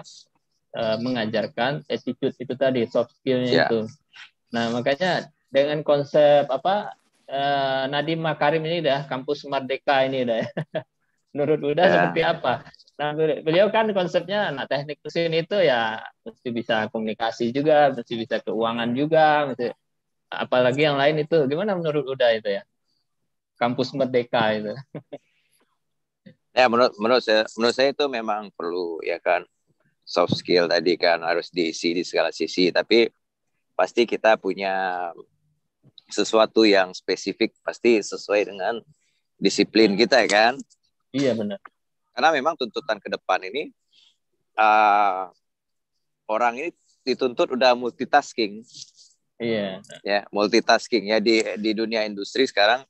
S1: eh, mengajarkan attitude itu tadi soft skillnya ya. itu. Nah makanya dengan konsep apa uh, Nadiem Makarim ini dah kampus merdeka ini dah. Menurut Uda ya. seperti apa? Nah, beliau kan konsepnya anak teknik mesin itu ya mesti bisa komunikasi juga, mesti bisa keuangan juga, mesti apalagi yang lain itu gimana menurut Uda itu ya? Kampus merdeka itu.
S2: ya menurut menurut saya menurut saya itu memang perlu ya kan soft skill tadi kan harus diisi di segala sisi tapi pasti kita punya sesuatu yang spesifik pasti sesuai dengan disiplin kita ya kan?
S1: Iya benar.
S2: Karena memang tuntutan ke depan ini uh, orang ini dituntut udah multitasking.
S1: Iya.
S2: Ya multitasking ya di di dunia industri sekarang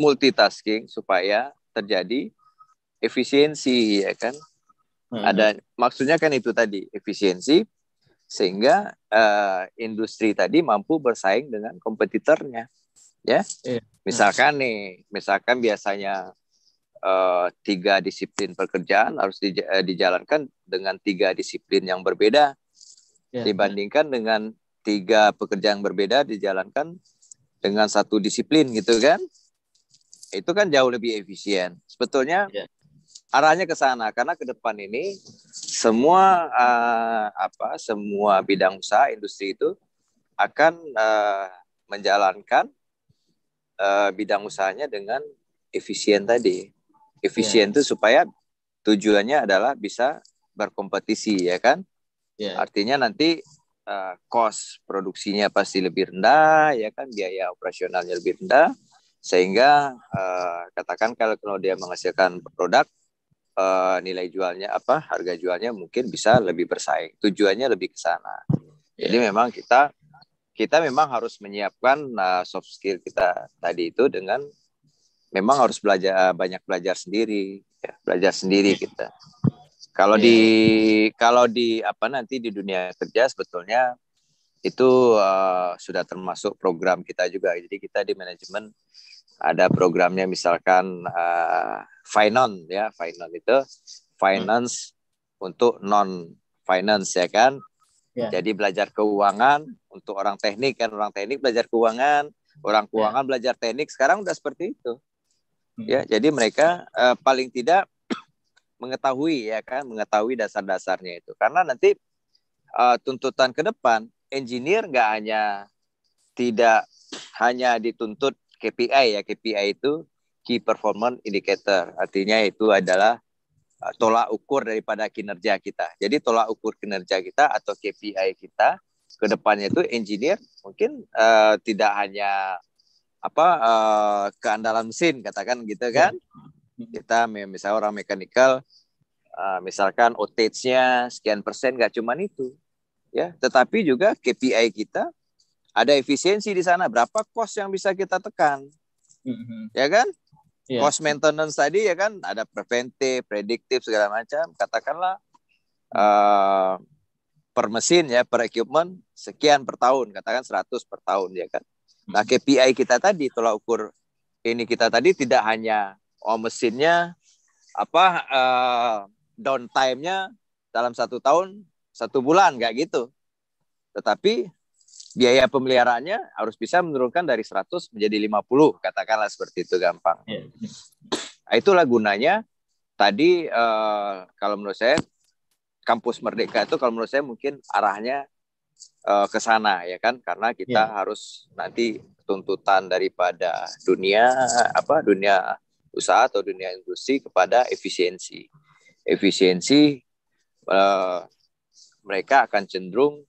S2: multitasking supaya terjadi efisiensi ya kan. Hmm. Ada maksudnya kan itu tadi efisiensi sehingga uh, industri tadi mampu bersaing dengan kompetitornya ya
S1: iya.
S2: Misalkan nih, misalkan biasanya uh, tiga disiplin pekerjaan harus di, uh, dijalankan dengan tiga disiplin yang berbeda yeah, dibandingkan yeah. dengan tiga pekerjaan yang berbeda dijalankan dengan satu disiplin gitu kan? Itu kan jauh lebih efisien. Sebetulnya yeah. arahnya ke sana karena ke depan ini semua uh, apa semua bidang usaha industri itu akan uh, menjalankan uh, bidang usahanya dengan efisien tadi. Efisien itu yeah. supaya tujuannya adalah bisa berkompetisi ya kan. Yeah. Artinya nanti uh, cost produksinya pasti lebih rendah ya kan biaya operasionalnya lebih rendah sehingga uh, katakan kalau kalau dia menghasilkan produk uh, nilai jualnya apa harga jualnya mungkin bisa lebih bersaing tujuannya lebih ke sana yeah. jadi memang kita kita memang harus menyiapkan uh, soft skill kita tadi itu dengan memang harus belajar banyak belajar sendiri ya, belajar sendiri kita kalau yeah. di kalau di apa nanti di dunia kerja sebetulnya itu uh, sudah termasuk program kita juga jadi kita di manajemen ada programnya misalkan uh, finance ya finance itu finance hmm. untuk non finance ya kan Yeah. Jadi belajar keuangan untuk orang teknik kan orang teknik belajar keuangan, orang ya. keuangan yeah. belajar teknik. Sekarang udah seperti itu. Hmm. Ya, jadi mereka uh, paling tidak mengetahui ya kan, mengetahui dasar-dasarnya itu. Karena nanti uh, tuntutan ke depan engineer nggak hanya tidak hanya dituntut KPI ya, KPI itu key performance indicator. Artinya itu adalah Uh, tolak ukur daripada kinerja kita. Jadi tolak ukur kinerja kita atau KPI kita ke depannya itu engineer mungkin uh, tidak hanya apa uh, keandalan mesin katakan gitu ya. kan. Kita misalnya orang mekanikal uh, misalkan outage-nya sekian persen nggak cuma itu ya, tetapi juga KPI kita ada efisiensi di sana berapa cost yang bisa kita tekan. Mm -hmm. Ya kan? yeah. cost maintenance tadi ya kan ada preventif, prediktif segala macam. Katakanlah uh, per mesin ya, per equipment sekian per tahun, katakan 100 per tahun ya kan. Nah, KPI kita tadi tolak ukur ini kita tadi tidak hanya oh mesinnya apa uh, downtime-nya dalam satu tahun satu bulan nggak gitu. Tetapi biaya pemeliharaannya harus bisa menurunkan dari 100 menjadi 50 katakanlah seperti itu gampang. Yeah. Nah, itulah gunanya tadi uh, kalau menurut saya kampus merdeka itu kalau menurut saya mungkin arahnya uh, ke sana ya kan karena kita yeah. harus nanti tuntutan daripada dunia apa dunia usaha atau dunia industri kepada efisiensi. Efisiensi uh, mereka akan cenderung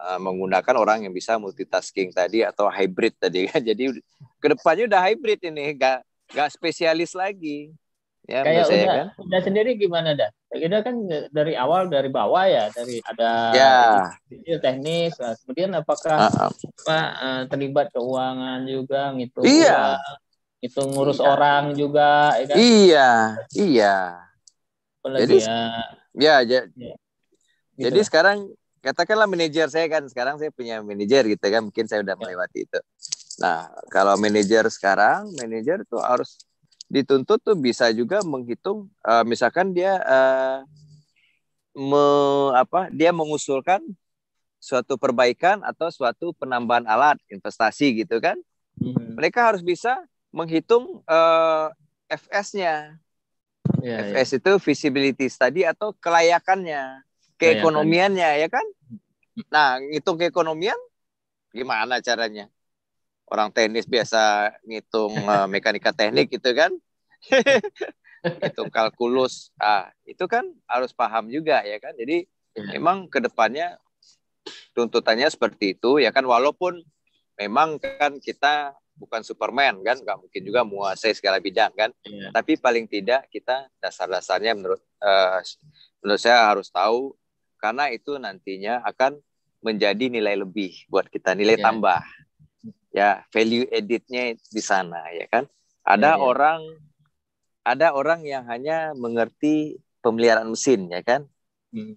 S2: Eh, menggunakan orang yang bisa multitasking tadi atau hybrid tadi kan. Jadi ke depannya udah hybrid ini, gak gak spesialis lagi.
S1: Ya, Kayak saya udah, kan. udah sendiri gimana dah? Kita kan dari awal dari bawah ya, dari ada
S2: ya.
S1: teknis, nah, kemudian apakah uh -uh. apa uh, terlibat keuangan juga gitu?
S2: Iya.
S1: itu ngurus iya. orang juga,
S2: ya kan? Iya, iya.
S1: Apalagi jadi, ya,
S2: ya, ya. Gitu jadi sekarang katakanlah manajer saya kan sekarang saya punya manajer gitu kan mungkin saya udah ya. melewati itu nah kalau manajer sekarang manajer tuh harus dituntut tuh bisa juga menghitung uh, misalkan dia uh, me, apa dia mengusulkan suatu perbaikan atau suatu penambahan alat investasi gitu kan hmm. mereka harus bisa menghitung uh, FS-nya ya, FS ya. itu visibility study atau kelayakannya keekonomiannya ya kan. Nah, ngitung keekonomian gimana caranya? Orang teknis biasa ngitung uh, mekanika teknik gitu kan. ngitung kalkulus. Ah, itu kan harus paham juga ya kan. Jadi ya. memang ke depannya tuntutannya seperti itu ya kan walaupun memang kan kita bukan Superman kan nggak mungkin juga menguasai segala bidang kan ya. tapi paling tidak kita dasar-dasarnya menurut uh, menurut saya harus tahu karena itu nantinya akan menjadi nilai lebih buat kita nilai ya. tambah. Ya value editnya di sana ya kan? Ada ya, ya. orang ada orang yang hanya mengerti pemeliharaan mesin ya kan? Hmm.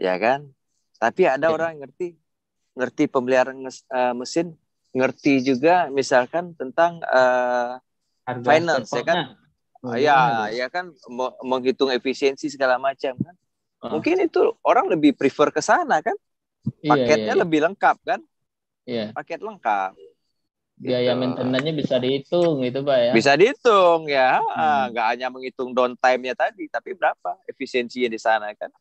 S2: ya kan? Tapi ada ya. orang yang ngerti ngerti pemeliharaan uh, mesin ngerti juga misalkan tentang uh, finance ya kan? oh, ya ya kan? Menghitung efisiensi segala macam kan uh. mungkin itu orang lebih prefer ke sana kan iya, paketnya iya, iya, lebih lengkap kan
S1: iya.
S2: paket lengkap
S1: biaya gitu. maintenance bisa dihitung gitu pak ya
S2: bisa dihitung ya hmm. nggak hanya menghitung downtime-nya tadi tapi berapa efisiensinya di sana kan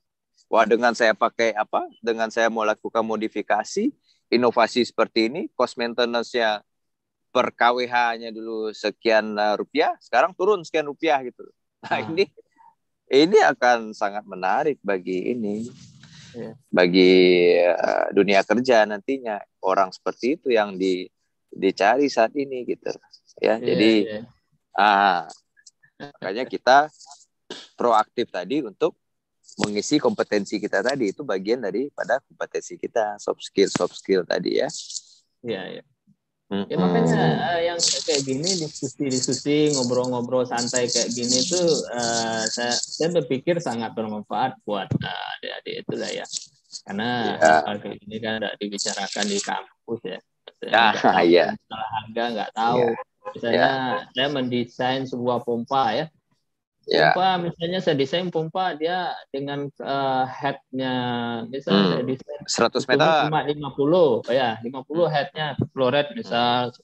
S2: wah dengan saya pakai apa dengan saya mau lakukan modifikasi inovasi seperti ini, cost maintenance-nya per KWH-nya dulu sekian uh, rupiah, sekarang turun sekian rupiah gitu. Nah, hmm. ini ini akan sangat menarik bagi ini. Yeah. Bagi uh, dunia kerja nantinya orang seperti itu yang di dicari saat ini gitu. Ya, yeah, jadi yeah. ah makanya kita proaktif tadi untuk mengisi kompetensi kita tadi itu bagian dari pada kompetensi kita soft skill soft skill tadi ya.
S1: Iya ya. Mm-hmm. Ya makanya uh, yang kayak gini diskusi-diskusi ngobrol-ngobrol santai kayak gini tuh uh, saya saya berpikir sangat bermanfaat buat uh, adik-adik itu lah ya. Karena yeah. hal kayak gini kan tidak dibicarakan di kampus ya.
S2: Ya, iya.
S1: Masalah harga nggak tahu. Yeah. Misalnya yeah. saya mendesain sebuah pompa ya Yeah. Pompa misalnya saya desain pompa dia dengan uh, headnya misalnya hmm. saya desain
S2: 100 meter
S1: cuma 50 ya 50 headnya flow rate misal. Hmm.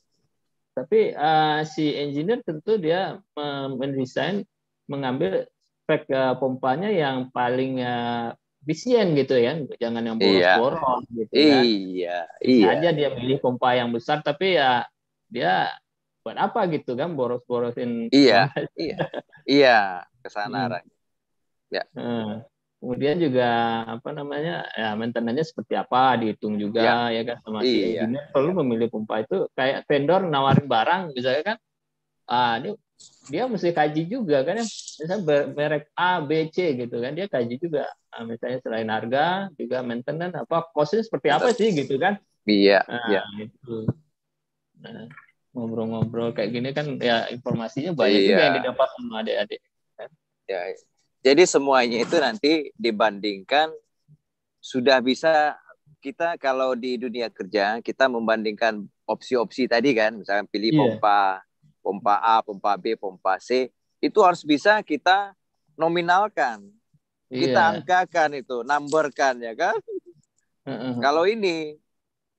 S1: Tapi uh, si engineer tentu dia mendesain mengambil spek uh, pompanya yang paling uh, efisien gitu ya, jangan yang iya. boros-boros iya. gitu
S2: kan. Iya, iya.
S1: aja dia pilih pompa yang besar tapi ya dia buat apa gitu kan boros-borosin
S2: iya iya. Iya ke sana hmm. ya.
S1: Hmm. kemudian juga apa namanya ya maintenance seperti apa dihitung juga ya, ya kan sama iya. si perlu memilih pompa. Itu kayak vendor nawarin barang misalnya kan ah ini dia mesti kaji juga kan ya. Misalnya merek A B C gitu kan dia kaji juga. Nah, misalnya selain harga juga maintenance apa costnya seperti apa sih gitu kan.
S2: Iya nah, iya.
S1: itu nah ngobrol-ngobrol kayak gini kan ya informasinya banyak iya. juga yang didapat sama adik-adik. Kan?
S2: Ya, jadi semuanya itu nanti dibandingkan sudah bisa kita kalau di dunia kerja kita membandingkan opsi-opsi tadi kan, misalnya pilih yeah. pompa, pompa A, pompa B, pompa C, itu harus bisa kita nominalkan, yeah. kita angkakan itu, numberkan ya kan. Uh -huh. Kalau ini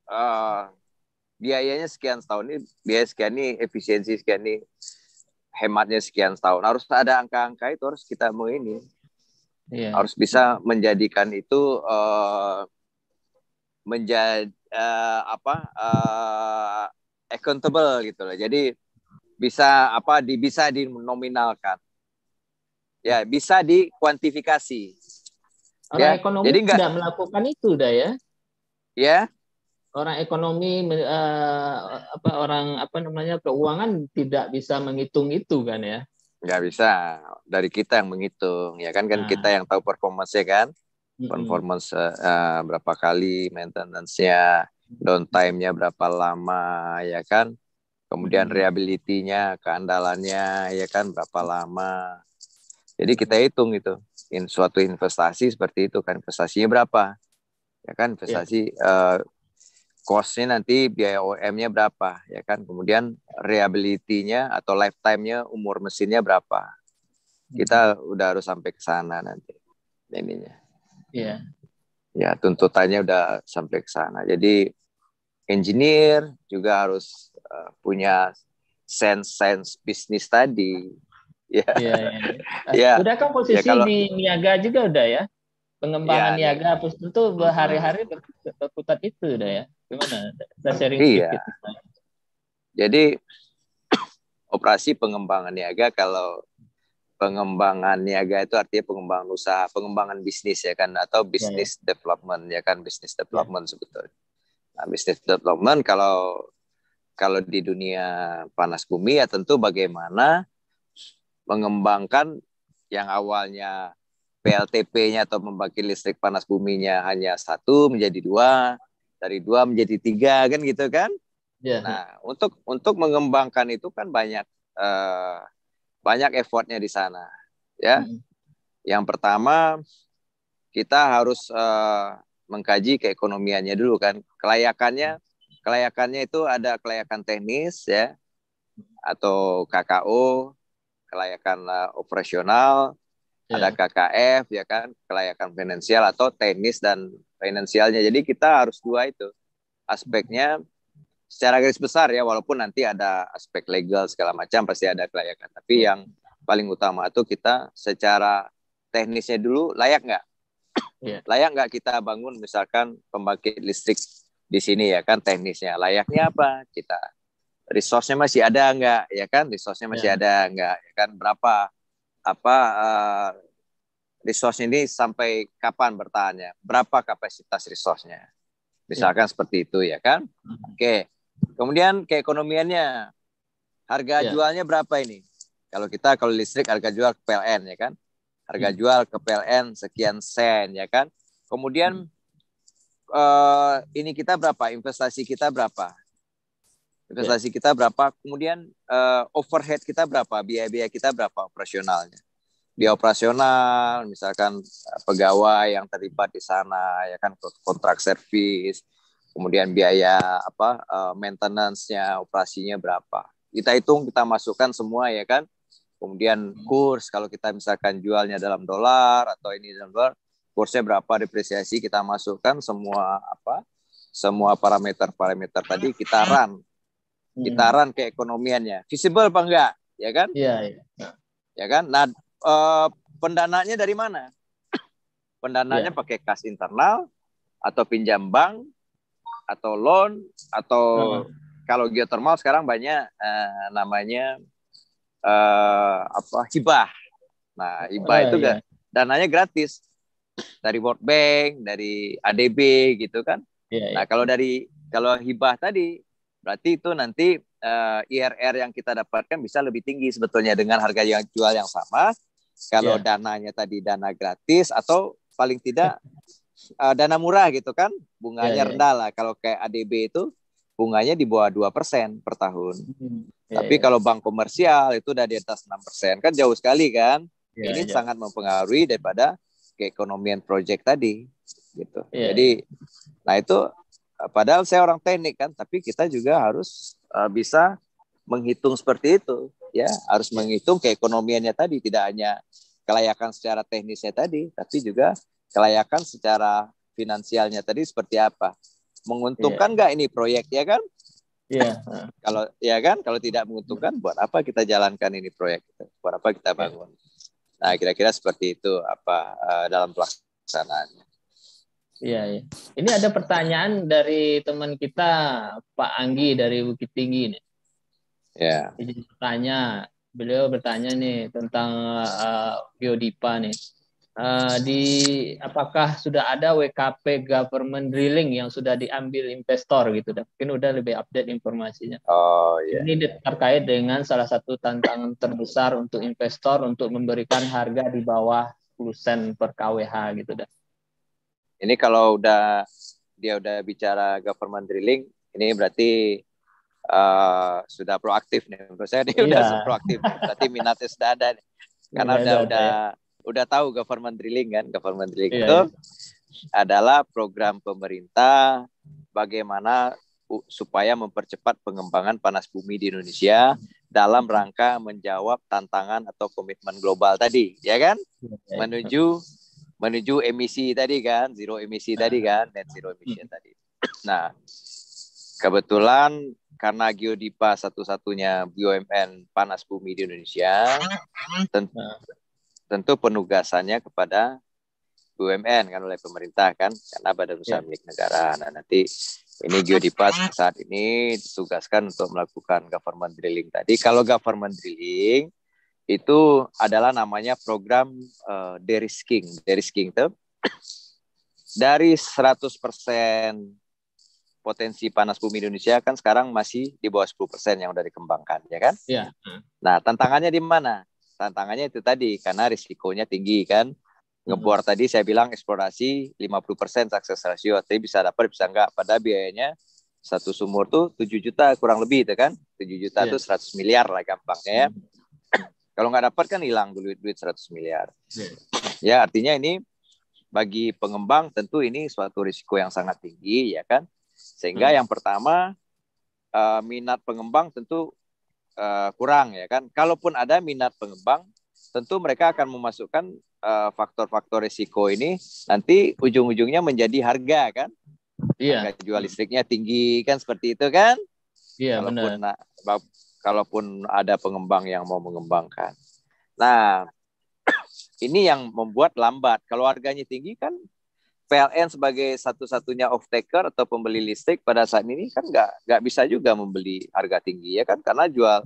S2: uh, biayanya sekian setahun ini biaya sekian nih efisiensi sekian nih hematnya sekian setahun. Harus ada angka-angka itu harus kita mau ini. Yeah. harus bisa menjadikan itu uh, menjadi uh, apa uh, accountable gitu loh. Jadi bisa apa di bisa dinominalkan. Ya bisa dikuantifikasi.
S1: Orang ya. ekonomi jadi tidak melakukan itu dah ya.
S2: Ya
S1: orang ekonomi uh, apa orang apa namanya keuangan tidak bisa menghitung itu kan ya?
S2: Nggak bisa. Dari kita yang menghitung ya kan? Kan nah. kita yang tahu performance ya kan? Performance uh, berapa kali maintenance-nya downtime-nya berapa lama ya kan? Kemudian reliability-nya keandalannya ya kan? Berapa lama. Jadi kita hitung itu in suatu investasi seperti itu kan. Investasinya berapa? Ya kan? Investasi yeah. uh, costnya nanti biaya OM-nya berapa ya kan kemudian reliability-nya atau lifetime-nya umur mesinnya berapa kita hmm. udah harus sampai ke sana nanti ininya
S1: iya
S2: yeah. ya tuntutannya udah sampai ke sana jadi engineer juga harus uh, punya sense sense bisnis tadi
S1: ya yeah. yeah, yeah. udah kan posisi ya, kalau, di niaga juga udah ya pengembangan ya, niaga ya. itu berhari-hari berputar itu udah ya gimana kita sharing
S2: iya. jadi operasi pengembangan niaga kalau pengembangan niaga itu artinya pengembangan usaha pengembangan bisnis ya kan atau bisnis ya, ya. development ya kan bisnis ya. development ya. sebetulnya nah bisnis development kalau kalau di dunia panas bumi ya tentu bagaimana mengembangkan yang awalnya PLTP-nya atau membagi listrik panas buminya hanya satu menjadi dua, dari dua menjadi tiga kan gitu kan? Yeah. Nah untuk untuk mengembangkan itu kan banyak uh, banyak effortnya di sana, ya. Mm. Yang pertama kita harus uh, mengkaji keekonomiannya dulu kan, kelayakannya kelayakannya itu ada kelayakan teknis ya atau KKO, kelayakan uh, operasional, yeah. ada KKF ya kan, kelayakan finansial atau teknis dan finansialnya. Jadi kita harus dua itu. Aspeknya secara garis besar ya walaupun nanti ada aspek legal segala macam pasti ada kelayakan. Tapi yang paling utama itu kita secara teknisnya dulu layak nggak? Yeah. layak nggak kita bangun misalkan pembangkit listrik di sini ya kan teknisnya? Layaknya apa? Kita resource-nya masih ada nggak? Ya kan resource-nya masih yeah. ada nggak? Ya kan berapa apa uh, resource ini sampai kapan bertahannya berapa kapasitas resource-nya misalkan yeah. seperti itu ya kan mm-hmm. oke okay. kemudian keekonomiannya harga yeah. jualnya berapa ini kalau kita kalau listrik harga jual ke PLN ya kan harga hmm. jual ke PLN sekian sen ya kan kemudian hmm uh, ini kita berapa, investasi kita berapa, investasi kita berapa, kemudian uh, overhead kita berapa, biaya-biaya kita berapa operasionalnya. Biaya operasional, misalkan uh, pegawai yang terlibat di sana, ya kan kontrak servis, kemudian biaya apa uh, maintenance-nya, operasinya berapa. Kita hitung, kita masukkan semua ya kan. Kemudian hmm. kurs kalau kita misalkan jualnya dalam dolar atau ini dalam dolar, kursnya berapa depresiasi kita masukkan semua apa semua parameter-parameter tadi kita run hmm. run keekonomiannya visible apa enggak ya kan
S1: iya iya
S2: ya kan nah eh, pendananya dari mana pendananya ya. pakai kas internal atau pinjam bank atau loan atau uh. kalau geothermal sekarang banyak eh, namanya eh, apa hibah nah hibah oh, itu iya. dananya gratis dari World Bank, dari ADB gitu kan. Yeah, nah, kalau dari kalau hibah tadi berarti itu nanti uh, eh, IRR yang kita dapatkan bisa lebih tinggi sebetulnya dengan harga yang jual yang sama. Kalau yeah. dananya tadi dana gratis atau paling tidak uh, dana murah gitu kan, bunganya yeah, yeah. rendah lah. Kalau kayak ADB itu bunganya di bawah dua persen per tahun. Hmm. Yeah, Tapi yeah. kalau bank komersial itu udah di atas enam persen kan jauh sekali kan. Yeah, Ini yeah. sangat mempengaruhi daripada keekonomian proyek tadi gitu. Yeah. Jadi nah itu padahal saya orang teknik kan, tapi kita juga harus uh, bisa menghitung seperti itu ya, harus menghitung keekonomiannya tadi tidak hanya kelayakan secara teknisnya tadi, tapi juga kelayakan secara finansialnya tadi seperti apa. Menguntungkan iya. nggak yeah. ini proyek ya kan? Iya. Yeah. kalau ya kan, kalau tidak menguntungkan, buat apa kita jalankan ini proyek? Buat apa kita iya. bangun? Yeah. Nah, kira-kira seperti itu apa uh, dalam pelaksanaannya.
S1: Iya, iya. Ini ada pertanyaan dari teman kita Pak Anggi dari Bukit Tinggi nih.
S2: Ya.
S1: Jadi bertanya, beliau bertanya nih tentang uh, Biodipa nih. Uh, di apakah sudah ada WKP government drilling yang sudah diambil investor gitu dah. Mungkin udah lebih update informasinya.
S2: Oh iya.
S1: Ini terkait dengan salah satu tantangan terbesar untuk investor untuk memberikan harga di bawah 10 sen per KWH gitu dah.
S2: Ini kalau udah dia udah bicara government drilling, ini berarti uh, sudah proaktif nih. Menurut saya dia iya. udah proaktif. Berarti minatnya sudah ada nih. Karena udah udah udah tahu government drilling kan government drilling iya, itu iya. adalah program pemerintah bagaimana supaya mempercepat pengembangan panas bumi di Indonesia dalam rangka menjawab tantangan atau komitmen global tadi ya kan iya, iya. menuju menuju emisi tadi kan zero emisi tadi kan net zero emission tadi nah kebetulan karena Geodipa satu-satunya BUMN panas bumi di Indonesia tentu tentu penugasannya kepada BUMN kan oleh pemerintah kan karena badan usaha yeah. milik negara. Nah nanti ini Geodipas saat ini ditugaskan untuk melakukan government drilling tadi. Kalau government drilling itu adalah namanya program uh, de-risking. De-risking itu dari 100% potensi panas bumi Indonesia kan sekarang masih di bawah 10% yang sudah dikembangkan ya kan?
S1: Iya.
S2: Nah, tantangannya di mana? tantangannya itu tadi karena risikonya tinggi kan ngebor hmm. tadi saya bilang eksplorasi 50% sukses ratio tapi bisa dapat bisa enggak pada biayanya satu sumur tuh 7 juta kurang lebih itu kan 7 juta yeah. tuh 100 miliar lah gampangnya ya hmm. Kalau nggak dapat kan hilang duit duit 100 miliar yeah. ya artinya ini bagi pengembang tentu ini suatu risiko yang sangat tinggi ya kan Sehingga hmm. yang pertama uh, minat pengembang tentu uh, kurang ya kan. Kalaupun ada minat pengembang, tentu mereka akan memasukkan faktor-faktor uh, risiko ini nanti ujung-ujungnya menjadi harga kan. Iya. Harga jual listriknya tinggi kan seperti itu kan?
S1: Iya benar.
S2: Nah, kalaupun ada pengembang yang mau mengembangkan. Nah, ini yang membuat lambat. Kalau harganya tinggi kan PLN sebagai satu-satunya off taker atau pembeli listrik pada saat ini kan nggak nggak bisa juga membeli harga tinggi ya kan? Karena jual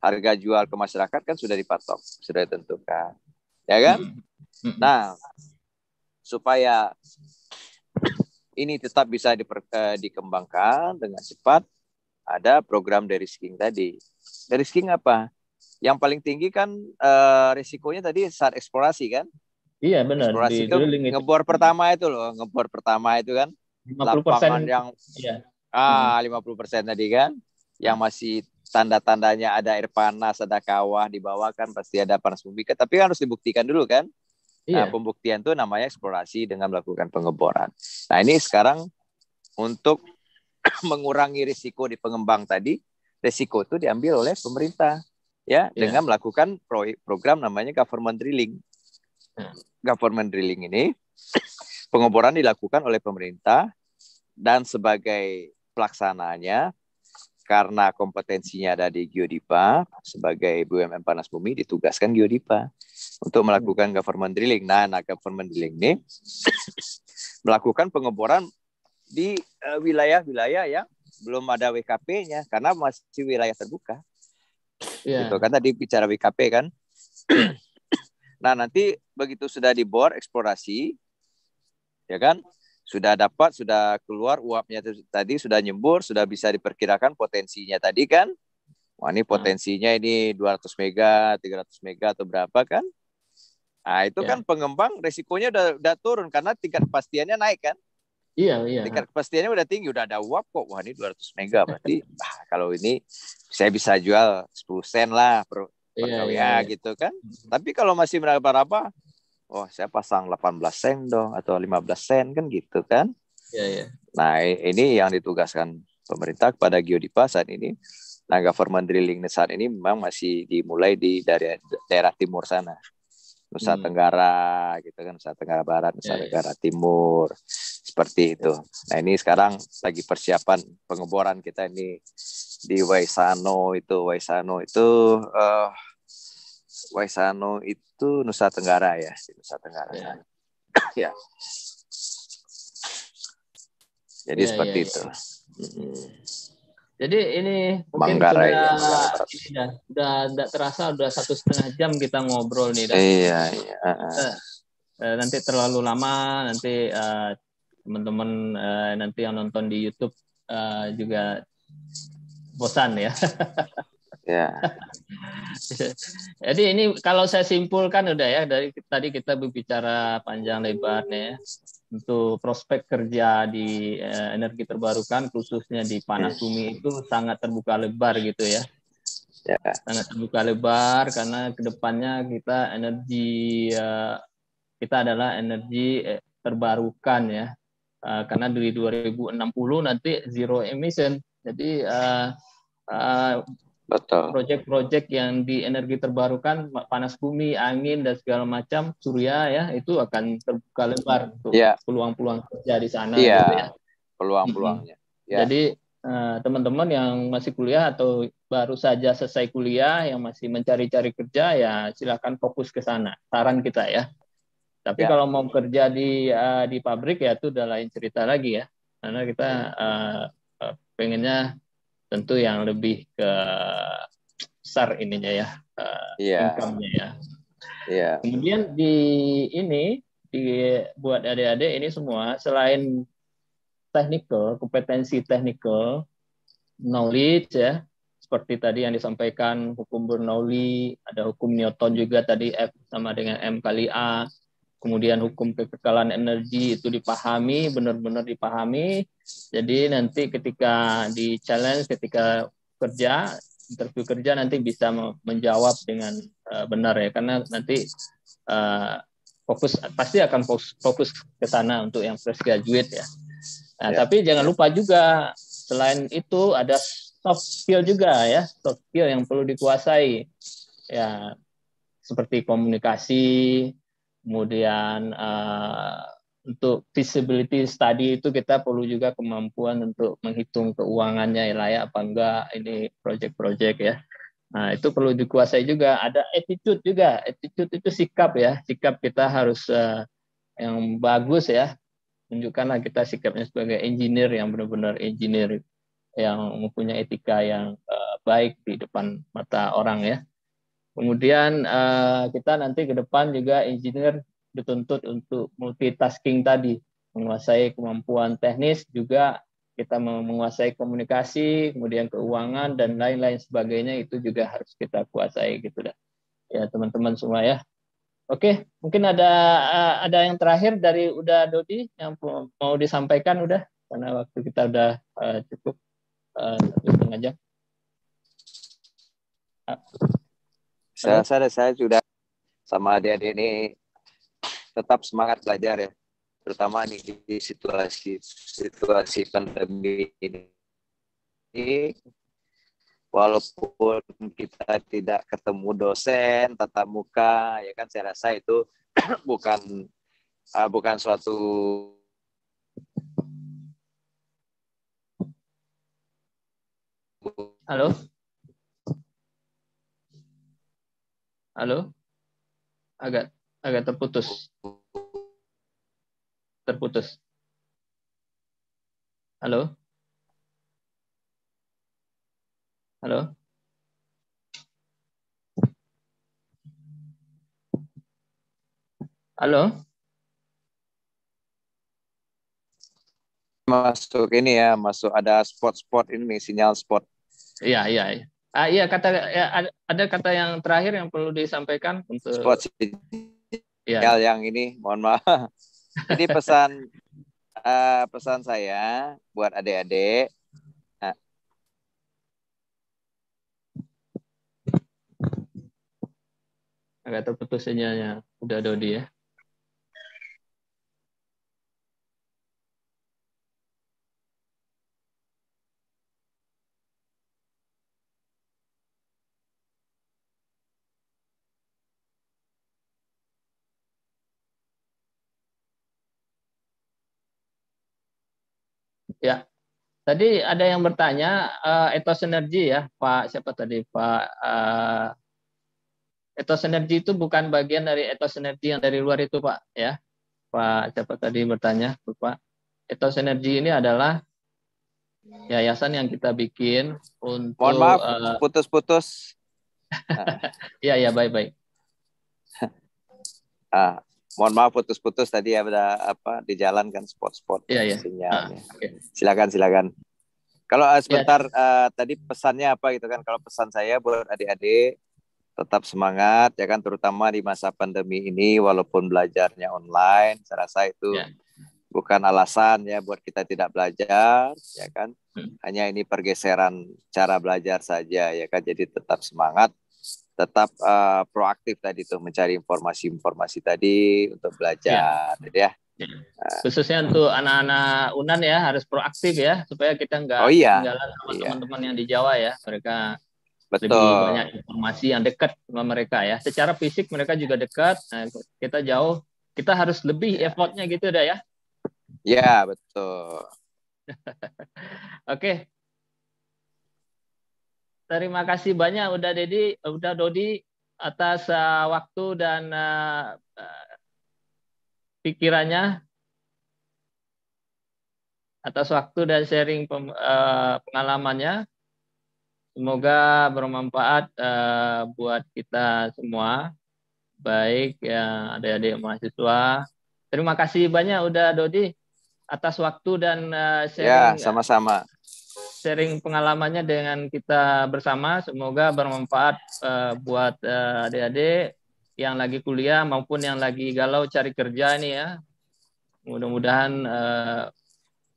S2: harga jual ke masyarakat kan sudah dipatok sudah ditentukan. Ya kan? Nah supaya ini tetap bisa diper, uh, dikembangkan dengan cepat ada program dari sking tadi dari sking apa yang paling tinggi kan uh, risikonya tadi saat eksplorasi kan
S1: Iya benar.
S2: Eksplorasi di itu ngebor pertama itu loh, ngebor pertama itu kan.
S1: 50 lapangan
S2: yang iya. ah 50 persen tadi kan, yang masih tanda-tandanya ada air panas, ada kawah di bawah kan pasti ada panas bumi. Tapi kan harus dibuktikan dulu kan. Nah, iya. Nah, pembuktian itu namanya eksplorasi dengan melakukan pengeboran. Nah ini sekarang untuk mengurangi risiko di pengembang tadi, risiko itu diambil oleh pemerintah ya yeah. dengan melakukan program namanya government drilling. Nah, government drilling ini pengeboran dilakukan oleh pemerintah dan sebagai pelaksananya karena kompetensinya ada di Geodipa sebagai BUMN Panas Bumi ditugaskan Geodipa untuk melakukan government drilling. Nah, nah government drilling ini melakukan pengeboran di eh, wilayah-wilayah uh, yang belum ada WKP-nya karena masih wilayah terbuka. Yeah. Gitu kan tadi bicara WKP kan. Nah, nanti begitu sudah dibor eksplorasi, ya kan, sudah dapat, sudah keluar uapnya tadi, sudah nyembur, sudah bisa diperkirakan potensinya tadi kan. Wah, ini hmm. potensinya ini 200 mega, 300 mega atau berapa kan? Nah, itu ya. kan pengembang resikonya udah, udah turun karena tingkat kepastiannya naik kan?
S1: Iya, iya.
S2: Tingkat kepastiannya udah tinggi, udah ada uap kok. Wah, ini 200 mega berarti ah, kalau ini saya bisa jual 10 sen lah per, iya, iya, iya. gitu kan. Tapi kalau masih meraba-raba, oh saya pasang 18 sen dong atau 15 sen kan gitu kan.
S1: Iya, iya.
S2: Nah, ini yang ditugaskan pemerintah kepada Geodipa saat ini. Nah, government drilling saat ini memang masih dimulai di dari daerah timur sana. Nusa hmm. Tenggara gitu kan, Nusa Tenggara Barat, Nusa yeah, Tenggara yeah. Timur. Seperti itu. Nah, ini sekarang lagi persiapan pengeboran kita ini di Waisano itu. Waisano itu uh, Waisano itu Nusa Tenggara ya di Nusa Tenggara. Ya, ya. jadi ya, seperti ya, itu.
S1: hmm. jadi ini mungkin Manggarai, sudah ini sudah tidak terasa sudah satu setengah jam kita ngobrol nih
S2: dan iya iya.
S1: Uh, nanti terlalu lama nanti uh, teman-teman uh, nanti yang nonton di YouTube uh, juga bosan ya.
S2: ya.
S1: Jadi ini kalau saya simpulkan udah ya dari tadi kita berbicara panjang lebar nih ya, untuk prospek kerja di eh, energi terbarukan khususnya di panas bumi itu sangat terbuka lebar gitu ya. Ya. Sangat terbuka lebar karena ke depannya kita energi kita adalah energi terbarukan ya. Uh, karena dari 2060 nanti zero emission jadi uh, uh, proyek-proyek yang di energi terbarukan, panas bumi, angin dan segala macam, surya ya itu akan terbuka lebar untuk yeah. peluang-peluang kerja di sana.
S2: Iya. Gitu ya. Peluang-peluangnya.
S1: Yeah. Jadi uh, teman-teman yang masih kuliah atau baru saja selesai kuliah yang masih mencari-cari kerja ya silakan fokus ke sana. Saran kita ya. Tapi yeah. kalau mau kerja di uh, di pabrik ya itu udah lain cerita lagi ya. Karena kita uh, pengennya tentu yang lebih ke besar ininya ya uh, yeah. income-nya ya.
S2: Yeah.
S1: Kemudian di ini di buat adik-adik ini semua selain technical, kompetensi technical, knowledge ya, seperti tadi yang disampaikan hukum Bernoulli, ada hukum Newton juga tadi F sama dengan M kali A, kemudian hukum kekekalan energi itu dipahami, benar-benar dipahami. Jadi nanti ketika di challenge, ketika kerja, interview kerja nanti bisa menjawab dengan uh, benar ya, karena nanti uh, fokus pasti akan fokus, fokus ke sana untuk yang fresh graduate ya. Nah, yeah. tapi jangan lupa juga selain itu ada soft skill juga ya, soft skill yang perlu dikuasai. Ya, seperti komunikasi, kemudian uh, untuk visibility study itu kita perlu juga kemampuan untuk menghitung keuangannya ya layak apa enggak ini project-project ya. Nah, itu perlu dikuasai juga. Ada attitude juga. Attitude itu sikap ya. Sikap kita harus uh, yang bagus ya. Tunjukkanlah kita sikapnya sebagai engineer yang benar-benar engineer yang mempunyai etika yang uh, baik di depan mata orang ya. Kemudian uh, kita nanti ke depan juga engineer dituntut untuk multitasking tadi, menguasai kemampuan teknis juga kita menguasai komunikasi, kemudian keuangan dan lain-lain sebagainya itu juga harus kita kuasai gitu dah. Ya teman-teman semua ya. Oke, mungkin ada eh, ada yang terakhir dari udah Dodi yang mau disampaikan udah karena waktu kita udah uh, cukup uh, satu setengah jam.
S2: Saya, saya, saya sudah sama adik-adik ini tetap semangat belajar ya, terutama nih di situasi situasi pandemi ini. Walaupun kita tidak ketemu dosen tatap muka, ya kan saya rasa itu bukan uh, bukan suatu
S1: Halo? Halo? Agak agak terputus. Terputus. Halo? Halo? Halo?
S2: Masuk ini ya, masuk ada spot-spot ini sinyal spot.
S1: Iya, iya, iya. Ah, iya kata ya, ada kata yang terakhir yang perlu disampaikan untuk
S2: spot ya. yang ini, mohon maaf. Ini pesan uh, pesan saya buat adik-adik. Nah.
S1: Agak terputus sinyalnya. Udah Dodi ya. Ya, tadi ada yang bertanya uh, etos energi ya, Pak siapa tadi Pak uh, etos energi itu bukan bagian dari etos energi yang dari luar itu Pak ya, Pak siapa tadi bertanya Pak. Etos energi ini adalah yayasan yang kita bikin untuk.
S2: Mohon maaf, uh, putus-putus.
S1: Iya iya baik baik.
S2: Ah, mohon maaf putus-putus tadi ada apa di jalan kan spot-spot
S1: yeah, yeah.
S2: sinyalnya. Ah, okay. Silakan silakan. Kalau uh, sebentar yeah. uh, tadi pesannya apa gitu kan? Kalau pesan saya buat adik-adik tetap semangat ya kan terutama di masa pandemi ini walaupun belajarnya online saya rasa itu yeah. bukan alasan ya buat kita tidak belajar ya kan hmm. hanya ini pergeseran cara belajar saja ya kan jadi tetap semangat tetap uh, proaktif tadi tuh mencari informasi-informasi tadi untuk belajar ya. ya.
S1: Uh, Khususnya untuk anak-anak Unan ya harus proaktif ya supaya kita nggak
S2: oh, iya.
S1: jalan sama iya. teman-teman yang di Jawa ya. Mereka Betul. lebih banyak informasi yang dekat sama mereka ya. Secara fisik mereka juga dekat. Nah, kita jauh, kita harus lebih effortnya gitu dah ya.
S2: Ya betul.
S1: Oke, Terima kasih banyak udah Dedi, udah Dodi atas uh, waktu dan uh, uh, pikirannya atas waktu dan sharing pem, uh, pengalamannya. Semoga bermanfaat uh, buat kita semua, baik ya adik-adik mahasiswa. Terima kasih banyak udah Dodi atas waktu dan uh, sharing.
S2: Ya, sama-sama
S1: sharing pengalamannya dengan kita bersama. Semoga bermanfaat uh, buat uh, adik-adik yang lagi kuliah maupun yang lagi galau cari kerja ini ya. Mudah-mudahan uh,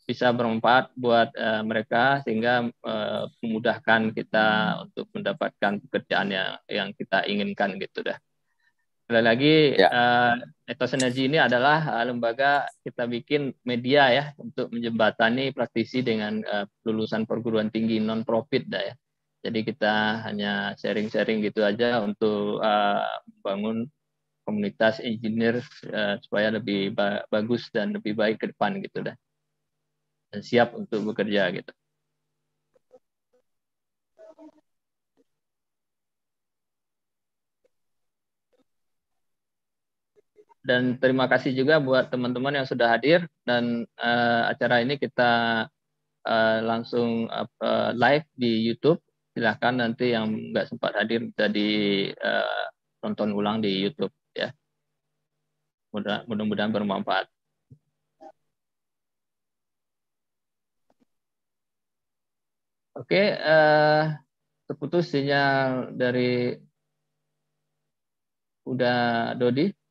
S1: bisa bermanfaat buat uh, mereka sehingga uh, memudahkan kita untuk mendapatkan pekerjaan yang, yang kita inginkan gitu dah. Sekali lagi, ya. uh, Etos Energi ini adalah uh, lembaga kita bikin media ya untuk menjembatani praktisi dengan uh, lulusan perguruan tinggi non profit dah ya. Jadi kita hanya sharing-sharing gitu aja untuk uh, membangun komunitas engineer uh, supaya lebih ba bagus dan lebih baik ke depan gitu dah. Dan siap untuk bekerja gitu. Dan terima kasih juga buat teman-teman yang sudah hadir dan uh, acara ini kita uh, langsung uh, live di YouTube. Silahkan nanti yang nggak sempat hadir bisa di uh, tonton ulang di YouTube ya. Mudah-mudahan bermanfaat. Oke, uh, terputus sinyal dari udah Dodi.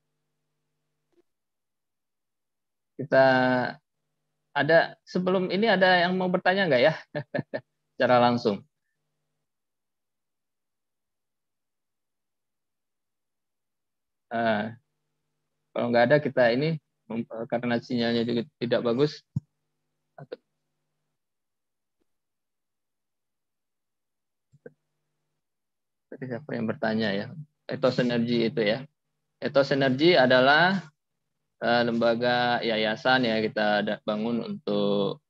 S1: Kita ada sebelum ini ada yang mau bertanya nggak ya secara langsung? Uh, kalau nggak ada kita ini karena sinyalnya juga tidak bagus. Tadi siapa yang bertanya ya? Etos energi itu ya. Etos energi adalah lembaga yayasan ya kita bangun untuk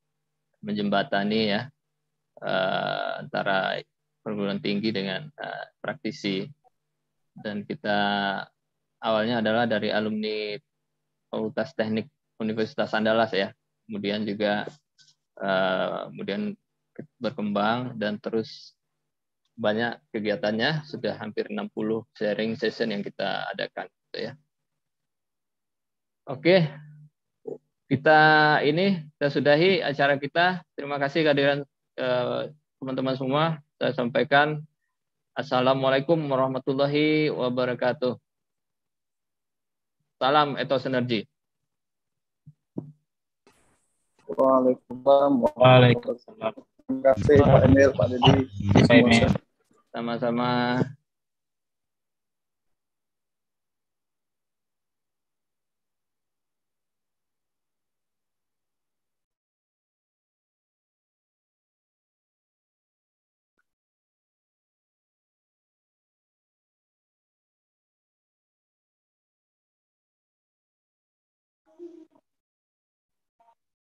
S1: menjembatani ya uh, antara perguruan tinggi dengan uh, praktisi. Dan kita awalnya adalah dari alumni Fakultas Teknik Universitas Andalas ya. Kemudian juga kemudian berkembang dan terus banyak kegiatannya. Sudah hampir 60 sharing session yang kita adakan gitu ya. Oke, kita ini kita sudahi acara kita. Terima kasih kehadiran eh, teman-teman eh, semua. Saya sampaikan Assalamualaikum warahmatullahi wabarakatuh. Salam etos energi.
S3: Waalaikumsalam. Waalaikumsalam. Terima kasih Pak Emil, Pak Deddy.
S1: Sama-sama.